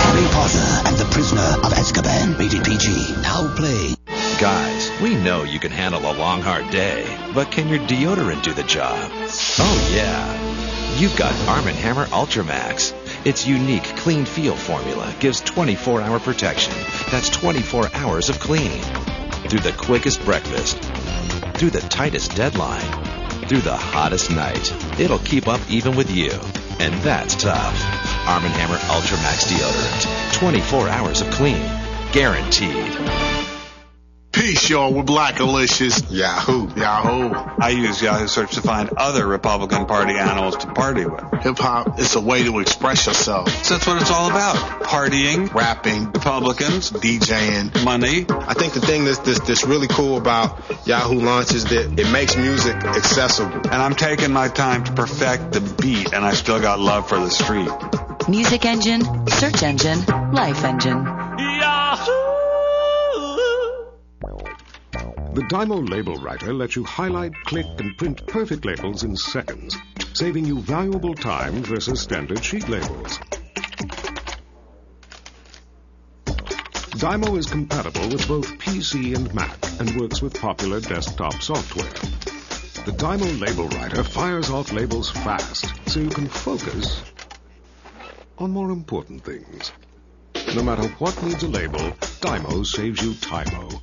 Harry Potter and the Prisoner of Azkaban. Rated PG. Now play. Guys, we know you can handle a long, hard day, but can your deodorant do the job? Oh, yeah. You've got Arm & Hammer Ultra Max. Its unique clean feel formula gives 24-hour protection. That's 24 hours of clean. Through the quickest breakfast, through the tightest deadline, through the hottest night. It'll keep up even with you. And that's tough. Arm & Hammer Ultra Max deodorant. 24 hours of clean. Guaranteed. Peace, y'all. We're Blackalicious. Yahoo. Yahoo. I use Yahoo Search to find other Republican Party animals to party with. Hip hop is a way to express yourself. So that's what it's all about. Partying, Rapping, Republicans, DJing. money. I think the thing that's, that's, that's really cool about Yahoo Launch is that it makes music accessible. And I'm taking my time to perfect the beat, and I still got love for the street. Music engine, search engine, life engine. The Dymo Label Writer lets you highlight, click, and print perfect labels in seconds, saving you valuable time versus standard sheet labels. Dymo is compatible with both PC and Mac and works with popular desktop software. The Dymo Label Writer fires off labels fast so you can focus on more important things. No matter what needs a label, Dymo saves you Tymo.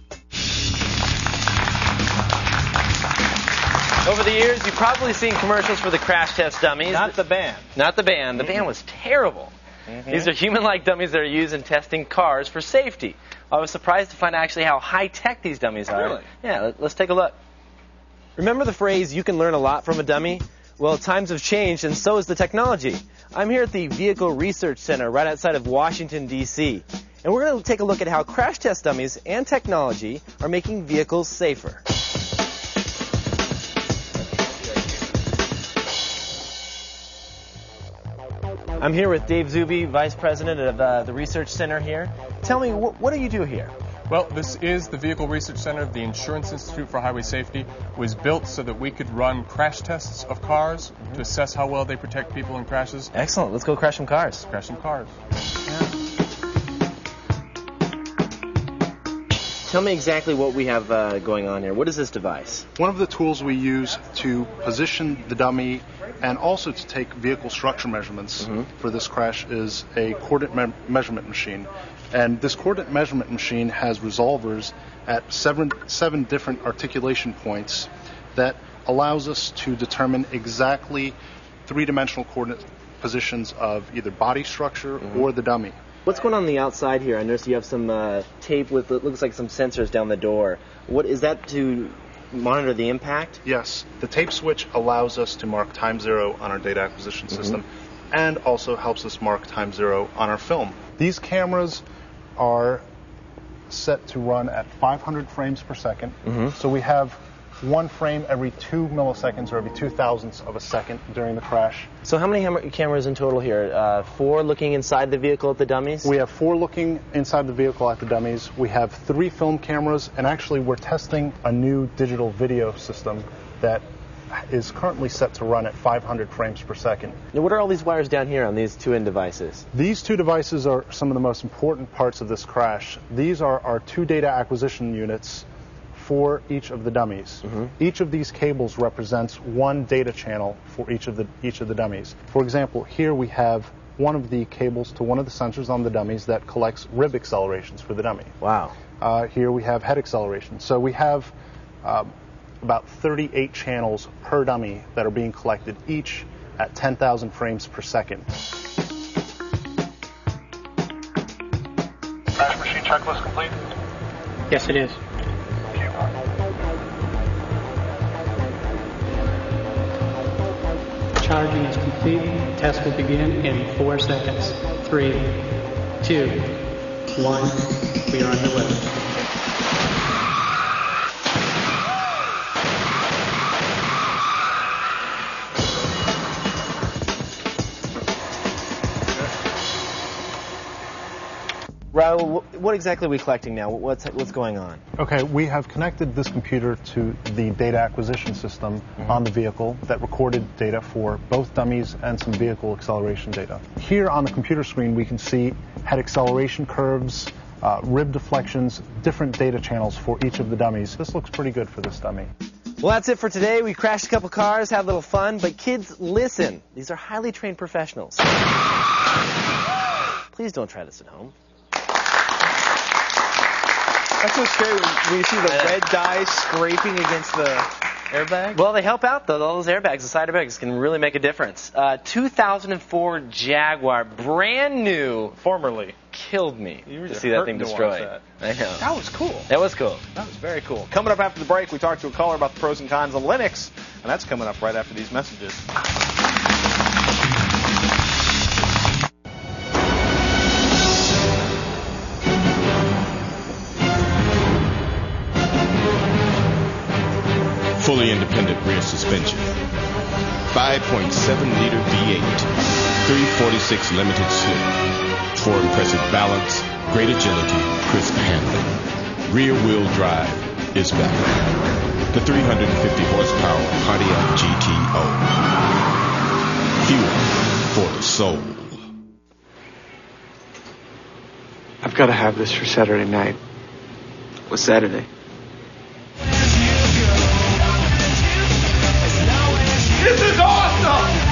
Over the years, you've probably seen commercials for the crash test dummies. Not the band. Not the band. The band was terrible. Mm-hmm. These are human-like dummies that are used in testing cars for safety. I was surprised to find actually how high-tech these dummies are. Really? Yeah, let's take a look. Remember the phrase, you can learn a lot from a dummy? Well, times have changed and so has the technology. I'm here at the Vehicle Research Center right outside of Washington, D.C. And we're going to take a look at how crash test dummies and technology are making vehicles safer. I'm here with Dave Zuby, Vice President of uh, the Research Center here. Tell me, wh- what do you do here? Well, this is the Vehicle Research Center. of The Insurance Institute for Highway Safety was built so that we could run crash tests of cars to assess how well they protect people in crashes. Excellent. Let's go crash some cars. Crash some cars. Tell me exactly what we have uh, going on here. What is this device? One of the tools we use to position the dummy and also to take vehicle structure measurements Mm-hmm. for this crash is a coordinate me- measurement machine. And this coordinate measurement machine has resolvers at seven, seven different articulation points that allows us to determine exactly three dimensional coordinate positions of either body structure Mm-hmm. or the dummy. What's going on, on the outside here? I notice you have some uh, tape with it looks like some sensors down the door. What is that to monitor the impact? Yes, the tape switch allows us to mark time zero on our data acquisition system and also helps us mark time zero on our film. These cameras are set to run at 500 frames per 2nd So we have one frame every two milliseconds or every two thousandths of a second during the crash. So how many ham- cameras in total here? Uh, four looking inside the vehicle at the dummies. We have four looking inside the vehicle at the dummies. We have three film cameras, and actually, we're testing a new digital video system that is currently set to run at 500 frames per second. Now, what are all these wires down here on these two end devices? These two devices are some of the most important parts of this crash. These are our two data acquisition units for each of the dummies. Each of these cables represents one data channel for each of the each of the dummies. For example, here we have one of the cables to one of the sensors on the dummies that collects rib accelerations for the dummy. Wow. Uh, here we have head acceleration. So we have um, about 38 channels per dummy that are being collected, each at 10,000 frames per second. Crash machine checklist complete? Yes, it is. Charging is complete. Test will begin in four seconds. Three, two, one. We are underway. Raul, what exactly are we collecting now? What's what's going on? Okay, we have connected this computer to the data acquisition system on the vehicle that recorded data for both dummies and some vehicle acceleration data. Here on the computer screen, we can see head acceleration curves, uh, rib deflections, different data channels for each of the dummies. This looks pretty good for this dummy. Well, that's it for today. We crashed a couple cars, had a little fun, but kids, listen. These are highly trained professionals. Please don't try this at home. That's what's scary when, when you see the red dye scraping against the airbag. Well, they help out though. All those airbags, the side airbags, can really make a difference. Uh, 2004 Jaguar, brand new, formerly, killed me You to see that thing destroyed. that. I know. That was cool. That was cool. That was very cool. Coming up after the break, we talked to a caller about the pros and cons of Linux, and that's coming up right after these messages. Independent rear suspension. 5.7 liter V8. 346 limited slip. For impressive balance, great agility, crisp handling. Rear wheel drive. is back. The 350 horsepower Pontiac GTO. Fuel for the soul. I've got to have this for Saturday night. What's Saturday? This is awesome!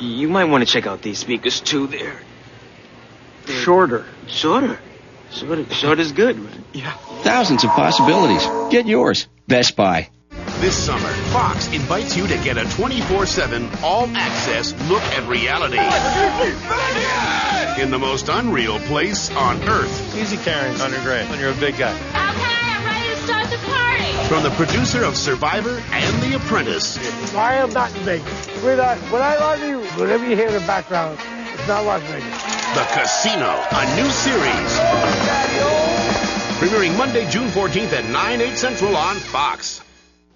You might want to check out these speakers too. They're, they're shorter. Shorter. Shorter. is good. Yeah. Thousands of possibilities. Get yours. Best Buy. This summer, Fox invites you to get a 24-7 all-access look at reality. In the most unreal place on Earth. Easy carrying, Thunder Gray, when you're a big guy. Okay right you start the party! From the producer of Survivor and The Apprentice. I am not in Vegas. Sweetheart, when I love you, whatever you hear in the background, it's not Las Vegas. The Casino, a new series. Premiering Monday, June 14th at 9, 8 central on Fox.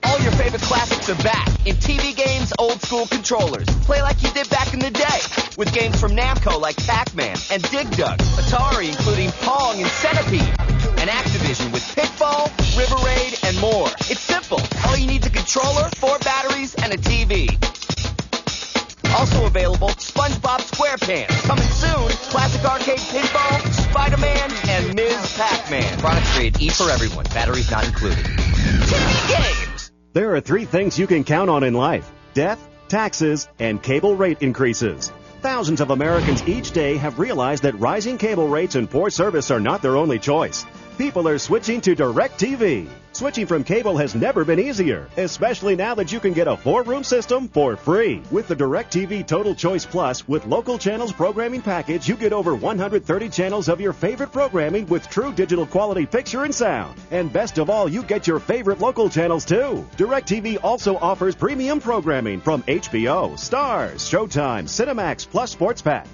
All your favorite classics are back in TV games, old school controllers. Play like you did back in the day with games from Namco like Pac-Man and Dig Dug, Atari including Pong and Centipede, and Activision with Pitfall, River Raid, and more. It's simple. All you need is a controller, four batteries, and a TV. Also available, SpongeBob SquarePants. Coming soon, classic arcade pinball, Spider-Man, and Ms. Pac-Man. Products rated E for everyone. Batteries not included. TV games. There are three things you can count on in life death, taxes, and cable rate increases. Thousands of Americans each day have realized that rising cable rates and poor service are not their only choice. People are switching to DirecTV. Switching from cable has never been easier, especially now that you can get a four-room system for free. With the DirecTV Total Choice Plus with local channels programming package, you get over 130 channels of your favorite programming with true digital quality picture and sound. And best of all, you get your favorite local channels too. DirecTV also offers premium programming from HBO, Starz, Showtime, Cinemax, plus Sports Pack.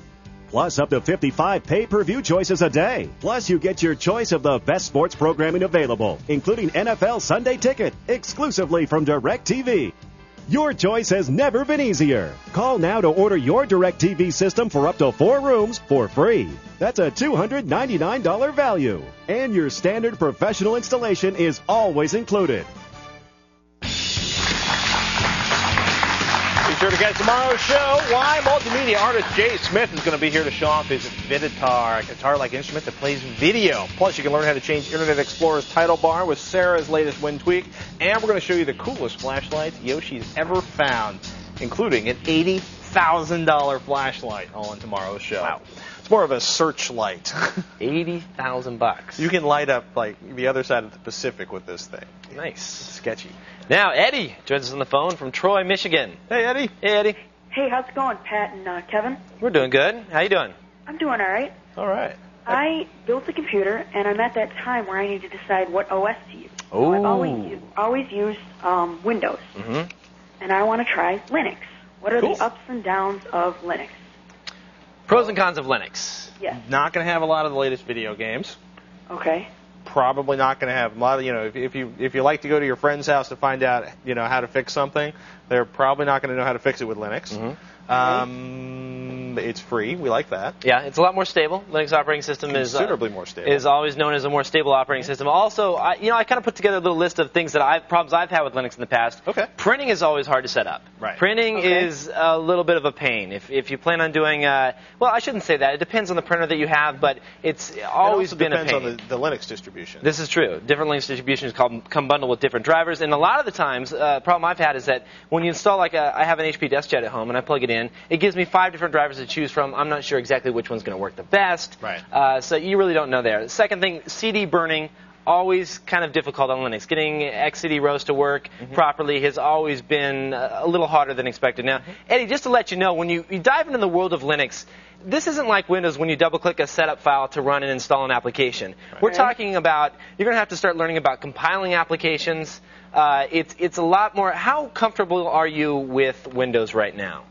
Plus up to 55 pay-per-view choices a day. Plus you get your choice of the best sports programming available, including NFL Sunday Ticket, exclusively from DirecTV. Your choice has never been easier. Call now to order your DirecTV system for up to four rooms for free. That's a $299 value. And your standard professional installation is always included. Sure to catch tomorrow's show. Why multimedia artist Jay Smith is going to be here to show off his Viditar, a guitar-like instrument that plays video. Plus, you can learn how to change Internet Explorer's title bar with Sarah's latest wind tweak. And we're going to show you the coolest flashlights Yoshi's ever found, including an $80,000 flashlight, all in tomorrow's show. Wow. It's more of a searchlight. 80000 bucks. You can light up like the other side of the Pacific with this thing. Nice. Sketchy. Now, Eddie joins us on the phone from Troy, Michigan. Hey, Eddie. Hey, Eddie. Hey, how's it going, Pat and uh, Kevin? We're doing good. How you doing? I'm doing all right. All right. I built a computer, and I'm at that time where I need to decide what OS to use. Oh. I've always, u- always used um, Windows, Mm-hmm. and I want to try Linux. What are Cool. the ups and downs of Linux? Pros and cons of Linux. Yes. Not going to have a lot of the latest video games. Okay. Probably not going to have a lot of you know if, if you if you like to go to your friend's house to find out you know how to fix something, they're probably not going to know how to fix it with Linux. Mm-hmm. Um, it's free. We like that. Yeah, it's a lot more stable. Linux operating system is uh, Considerably more stable. is always known as a more stable operating system. Also, I, you know, I kind of put together a little list of things that I've problems I've had with Linux in the past. Okay. Printing is always hard to set up. Right. Printing Okay. is a little bit of a pain. If if you plan on doing, uh, well, I shouldn't say that. It depends on the printer that you have, but it's always it been a pain. depends on the, the Linux distribution. This is true. Different Linux distributions come, come bundled with different drivers, and a lot of the times, uh, problem I've had is that when you install like a, I have an HP DeskJet at home and I plug it in, it gives me five different drivers to choose from. I'm not sure exactly which one's going to work the best. Right. Uh, so you really don't know there. The Second thing, CD burning. Always kind of difficult on Linux. Getting X-CD-Roast to work Mm-hmm. properly has always been a little harder than expected. Now, Mm-hmm. Eddie, just to let you know, when you, you dive into the world of Linux, this isn't like Windows when you double click a setup file to run and install an application. We're talking about, you're going to have to start learning about compiling applications. Uh, it's, it's a lot more. How comfortable are you with Windows right now?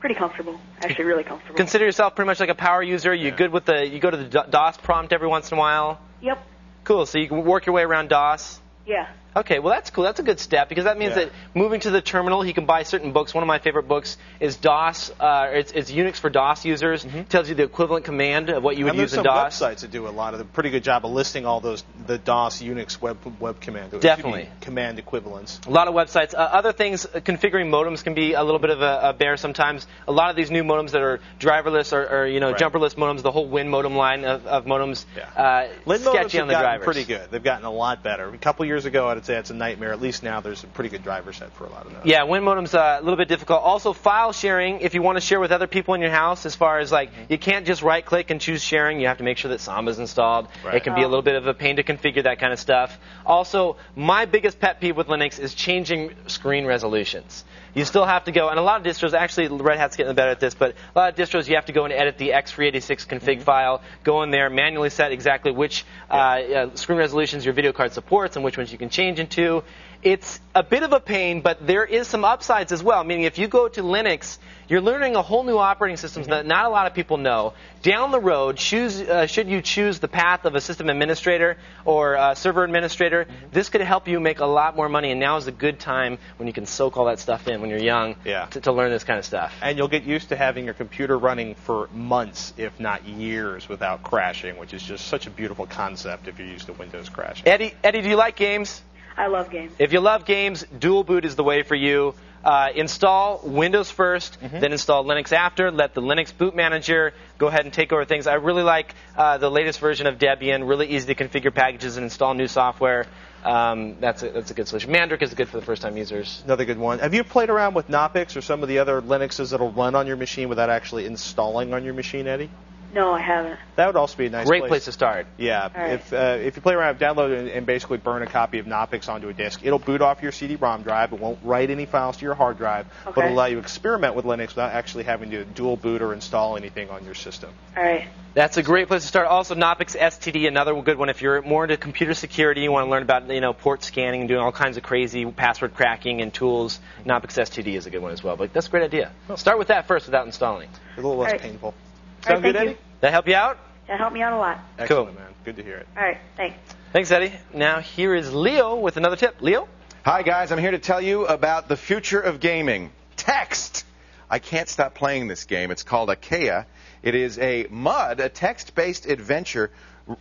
Pretty comfortable. Actually, really comfortable. Consider yourself pretty much like a power user. You good with the, you go to the DOS prompt every once in a while? Yep. Cool. So you can work your way around DOS. Yeah. Okay, well that's cool. That's a good step because that means Yeah. that moving to the terminal, he can buy certain books. One of my favorite books is DOS. Uh, it's, it's Unix for DOS users. Tells you the equivalent command of what you would Mm-hmm. and use there's in some DOS. websites that do a lot of the pretty good job of listing all those the DOS Unix web web command Definitely. command equivalents. A lot of websites. Uh, other things, uh, configuring modems can be a little bit of a, a bear sometimes. A lot of these new modems that are driverless or, or you know Right. jumperless modems, the whole Win modem line of, of modems, uh, Lin modems sketchy have on the drivers. pretty good. They've gotten a lot better. A couple years ago, I'd say it's a nightmare. At least now, there's a pretty good driver set for a lot of those. Yeah, Win modem's uh, a little bit difficult. Also, file sharing. If you want to share with other people in your house, as far as like you can't just right click and choose sharing. You have to make sure that Samba's installed. Right. It can be a little bit of a pain to configure that kind of stuff. Also, my biggest pet peeve with Linux is changing screen resolutions. You still have to go, and a lot of distros, actually Red Hat's getting better at this, but a lot of distros you have to go and edit the x386 config file, go in there, manually set exactly which uh, uh, screen resolutions your video card supports and which ones you can change into. It's a bit of a pain, but there is some upsides as well. Meaning, if you go to Linux, you're learning a whole new operating system that not a lot of people know. Down the road, choose, uh, should you choose the path of a system administrator or uh, server administrator, this could help you make a lot more money. And now is a good time when you can soak all that stuff in when you're young Yeah. to, to learn this kind of stuff. And you'll get used to having your computer running for months, if not years, without crashing, which is just such a beautiful concept if you're used to Windows crashing. Eddie, Eddie, do you like games? I love games. If you love games, Dual Boot is the way for you. Uh, install Windows 1st Mm-hmm. then install Linux after. Let the Linux boot manager go ahead and take over things. I really like uh, the latest version of Debian. Really easy to configure packages and install new software. Um, that's a, that's a good solution. Mandrake is good for the first time users. Another good one. Have you played around with Knoppix or some of the other Linuxes that'll run on your machine without actually installing on your machine, Eddie? No, I haven't. That would also be a nice Great place to start. Yeah, right. if uh, if you play around, download and, and basically burn a copy of Knoppix onto a disk, it'll boot off your CD-ROM drive. It won't write any files to your hard drive, but it'll allow you to experiment with Linux without actually having to dual boot or install anything on your system. All right. That's a great place to start. Also, Knoppix STD, another good one. If you're more into computer security, you want to learn about you know port scanning and doing all kinds of crazy password cracking and tools. Knoppix STD is a good one as well. But that's a great idea. Start with that first without installing. It's a little less All right. painful. All Sound right, good, thank Eddie? That help you out? That helped me out a lot. Excellent, man. Good to hear it. All right. Thanks. Thanks, Eddie. Now here is Leo with another tip. Leo. Hi, guys. I'm here to tell you about the future of gaming. Text. I can't stop playing this game. It's called Achaea. It is a MUD, a text-based adventure.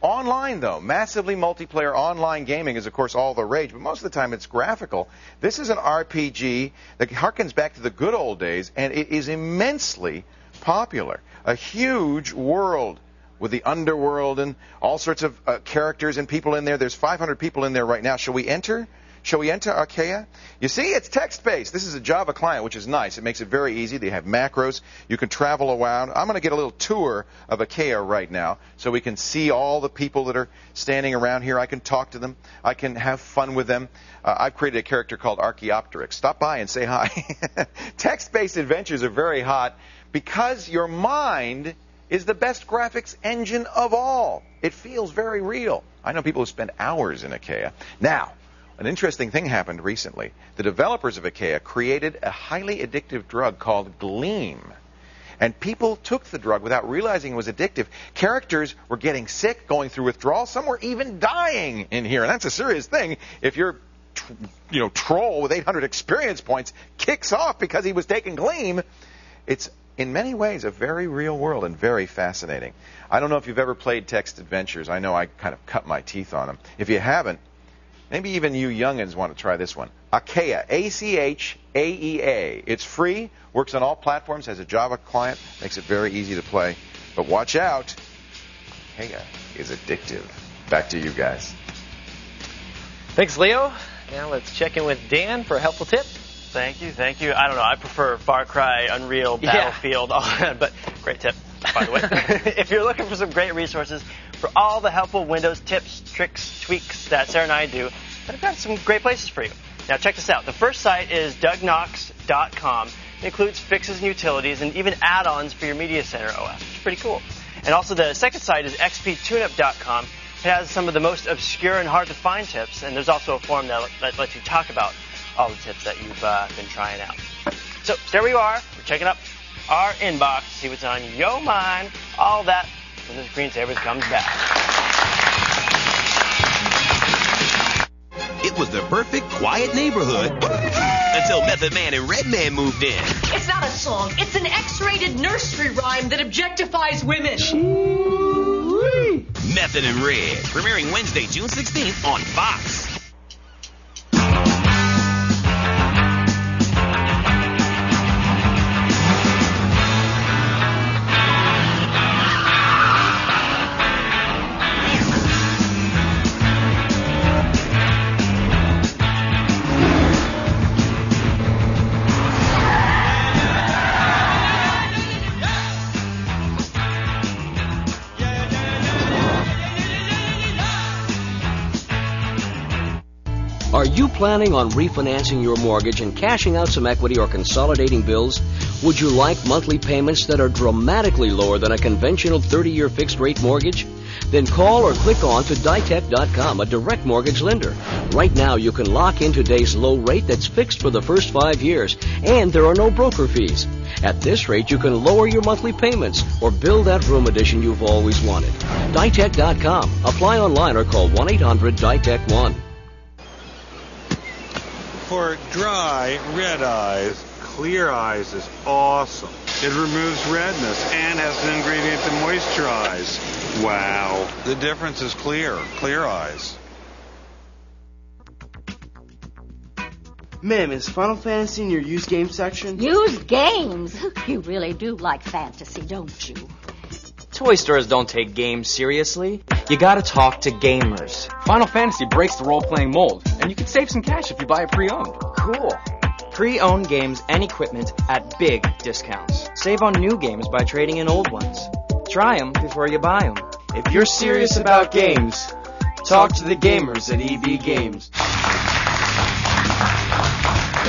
Online, though, massively multiplayer online gaming is, of course, all the rage, but most of the time it's graphical. This is an RPG that harkens back to the good old days, and it is immensely popular. A huge world with the underworld and all sorts of uh, characters and people in there. There's 500 people in there right now. Shall we enter? Shall we enter Achaea? You see, it's text-based. This is a Java client, which is nice. It makes it very easy. They have macros. You can travel around. I'm going to get a little tour of Achaea right now so we can see all the people that are standing around here. I can talk to them. I can have fun with them. Uh, I've created a character called Archaeopteryx. Stop by and say hi. text-based adventures are very hot because your mind is the best graphics engine of all. It feels very real. I know people who spend hours in Achaea. Now, an interesting thing happened recently. The developers of Achaea created a highly addictive drug called Gleam. And people took the drug without realizing it was addictive. Characters were getting sick, going through withdrawal. Some were even dying in here. And that's a serious thing if your you know, troll with 800 experience points kicks off because he was taking Gleam. It's in many ways a very real world and very fascinating. I don't know if you've ever played text adventures. I know I kind of cut my teeth on them. If you haven't, maybe even you youngins want to try this one. Achaea, A-C-H-A-E-A. It's free, works on all platforms, has a Java client, makes it very easy to play. But watch out, Achaea is addictive. Back to you guys. Thanks, Leo. Now let's check in with Dan for a helpful tip. Thank you, thank you. I don't know. I prefer Far Cry, Unreal, Yeah. Battlefield, all that, but great tip, by the way. if you're looking for some great resources for all the helpful Windows tips, tricks, tweaks that Sarah and I do, I've got some great places for you. Now, check this out. The first site is dougknox.com. It includes fixes and utilities and even add ons for your Media Center OS, which is pretty cool. And also, the second site is xptuneup.com. It has some of the most obscure and hard to find tips, and there's also a forum that, that lets you talk about all the tips that you've uh, been trying out. So there we are. We're checking up our inbox see what's on your mind. All that when the screensaver comes back. it was the perfect quiet neighborhood until Method Man and Redman moved in. It's not a song. It's an X-rated nursery rhyme that objectifies women. Method and Red, premiering Wednesday, June 16th on Fox. Planning on refinancing your mortgage and cashing out some equity or consolidating bills? Would you like monthly payments that are dramatically lower than a conventional 30 year fixed rate mortgage? Then call or click on to Ditech.com, a direct mortgage lender. Right now, you can lock in today's low rate that's fixed for the first five years, and there are no broker fees. At this rate, you can lower your monthly payments or build that room addition you've always wanted. Ditech.com. Apply online or call 1 800 Ditech 1. For dry, red eyes, Clear Eyes is awesome. It removes redness and has an ingredient to moisturize. Wow. The difference is clear. Clear Eyes. Ma'am, is Final Fantasy in your used game section? Used games? You really do like fantasy, don't you? Toy stores don't take games seriously. You gotta talk to gamers. Final Fantasy breaks the role playing mold, and you can save some cash if you buy it pre owned. Cool. Pre owned games and equipment at big discounts. Save on new games by trading in old ones. Try them before you buy them. If you're serious about games, talk to the gamers at EB Games.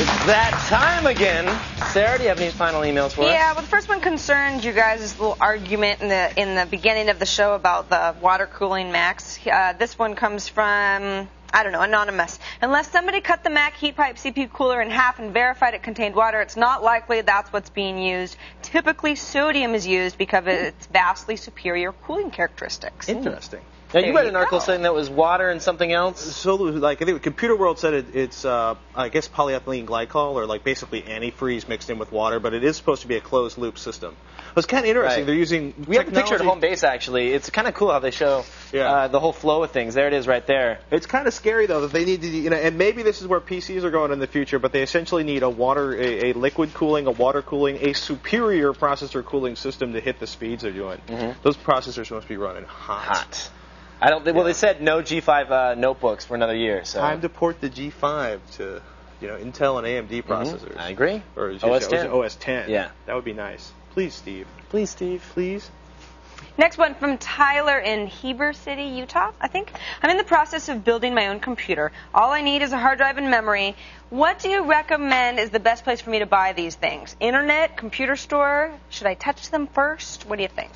It's that time again. Sarah, do you have any final emails for us? Yeah, well, the first one concerned you guys' little argument in the in the beginning of the show about the water cooling Macs. Uh, this one comes from. I don't know, anonymous. Unless somebody cut the Mac heat pipe CPU cooler in half and verified it contained water, it's not likely that's what's being used. Typically, sodium is used because of its vastly superior cooling characteristics. Interesting. Now, you read an article go. saying that was water and something else? So, like, I think Computer World said it, it's, uh, I guess, polyethylene glycol, or like basically antifreeze mixed in with water, but it is supposed to be a closed loop system. It was kind of interesting. Right. They're using We have a picture at home base, actually. It's kind of cool how they show uh, the whole flow of things. There it is right there. It's kind of scary though that they need to, you know, and maybe this is where PCs are going in the future, but they essentially need a water, a, a liquid cooling, a water cooling, a superior processor cooling system to hit the speeds they're doing. Those processors must be running hot. Mm-hmm. Hot. I don't. Think, Well, they said no G5 uh, notebooks for another year. So Time to port the G5 to, you know, Intel and AMD processors. Mm-hmm. I agree. Or is OS it 10. OS 10. Yeah. That would be nice. Please, Steve. Please, Steve. Please. Next one from Tyler in Heber City, Utah, I think. I'm in the process of building my own computer. All I need is a hard drive and memory. What do you recommend is the best place for me to buy these things? Internet, computer store? Should I touch them first? What do you think?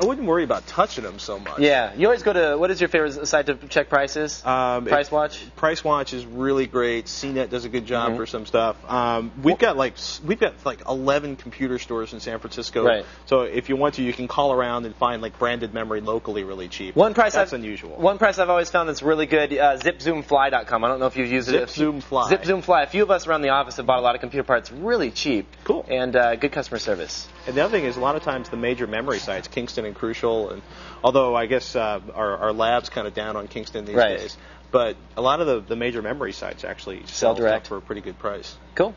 I wouldn't worry about touching them so much. Yeah, you always go to what is your favorite site to check prices? Um, Price Watch. Price Watch is really great. CNET does a good job Mhm. for some stuff. Um, we've got like we've got like 11 computer stores in San Francisco. Right. So if you want to, you can call around and find like branded memory locally really cheap. One price that's I've, unusual. One price I've always found that's really good: uh, ZipZoomFly.com. I don't know if you've used it. ZipZoomFly. ZipZoomFly. A few of us around the office have bought a lot of computer parts really cheap. Cool. And uh, good customer service. And the other thing is, a lot of times the major memory sites, Kingston and Crucial, and although I guess uh, our, our lab's kind of down on Kingston these Right. days, but a lot of the, the major memory sites actually sell direct. for a pretty good price. Cool.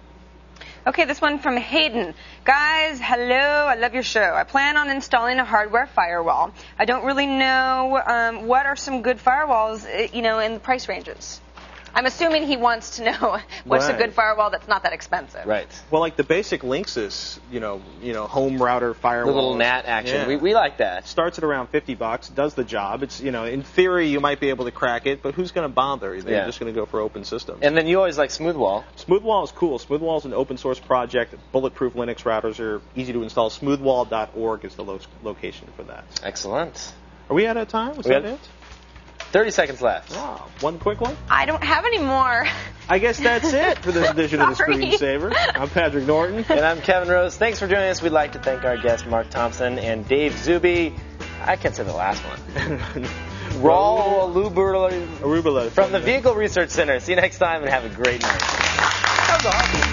Okay, this one from Hayden. Guys, hello. I love your show. I plan on installing a hardware firewall. I don't really know um, what are some good firewalls, uh, you know, in the price ranges. I'm assuming he wants to know what's a good firewall that's not that expensive. Right. Well, like the basic Linksys, you know, you know, home router firewall. The little NAT action. We, we like that. starts at around 50 bucks, does the job. It's, you know, in theory you might be able to crack it, but who's going to bother? They're Yeah. just going to go for open systems. And then you always like Smoothwall. Smoothwall is cool. Smoothwall is an open source project. Bulletproof Linux routers are easy to install. Smoothwall.org is the lo- location for that. Excellent. Are we out of time? Was We that had- it? 30 seconds left. Wow. One quick one? I don't have any more. I guess that's it for this edition of the Sorry. Screensaver. I'm Patrick Norton. and I'm Kevin Rose. Thanks for joining us. We'd like to thank our guests Mark Thompson and Dave Zuby. I can't say the last one. Raul Arubula Arubula from the Vehicle Research Center. See you next time and have a great night. That was awesome.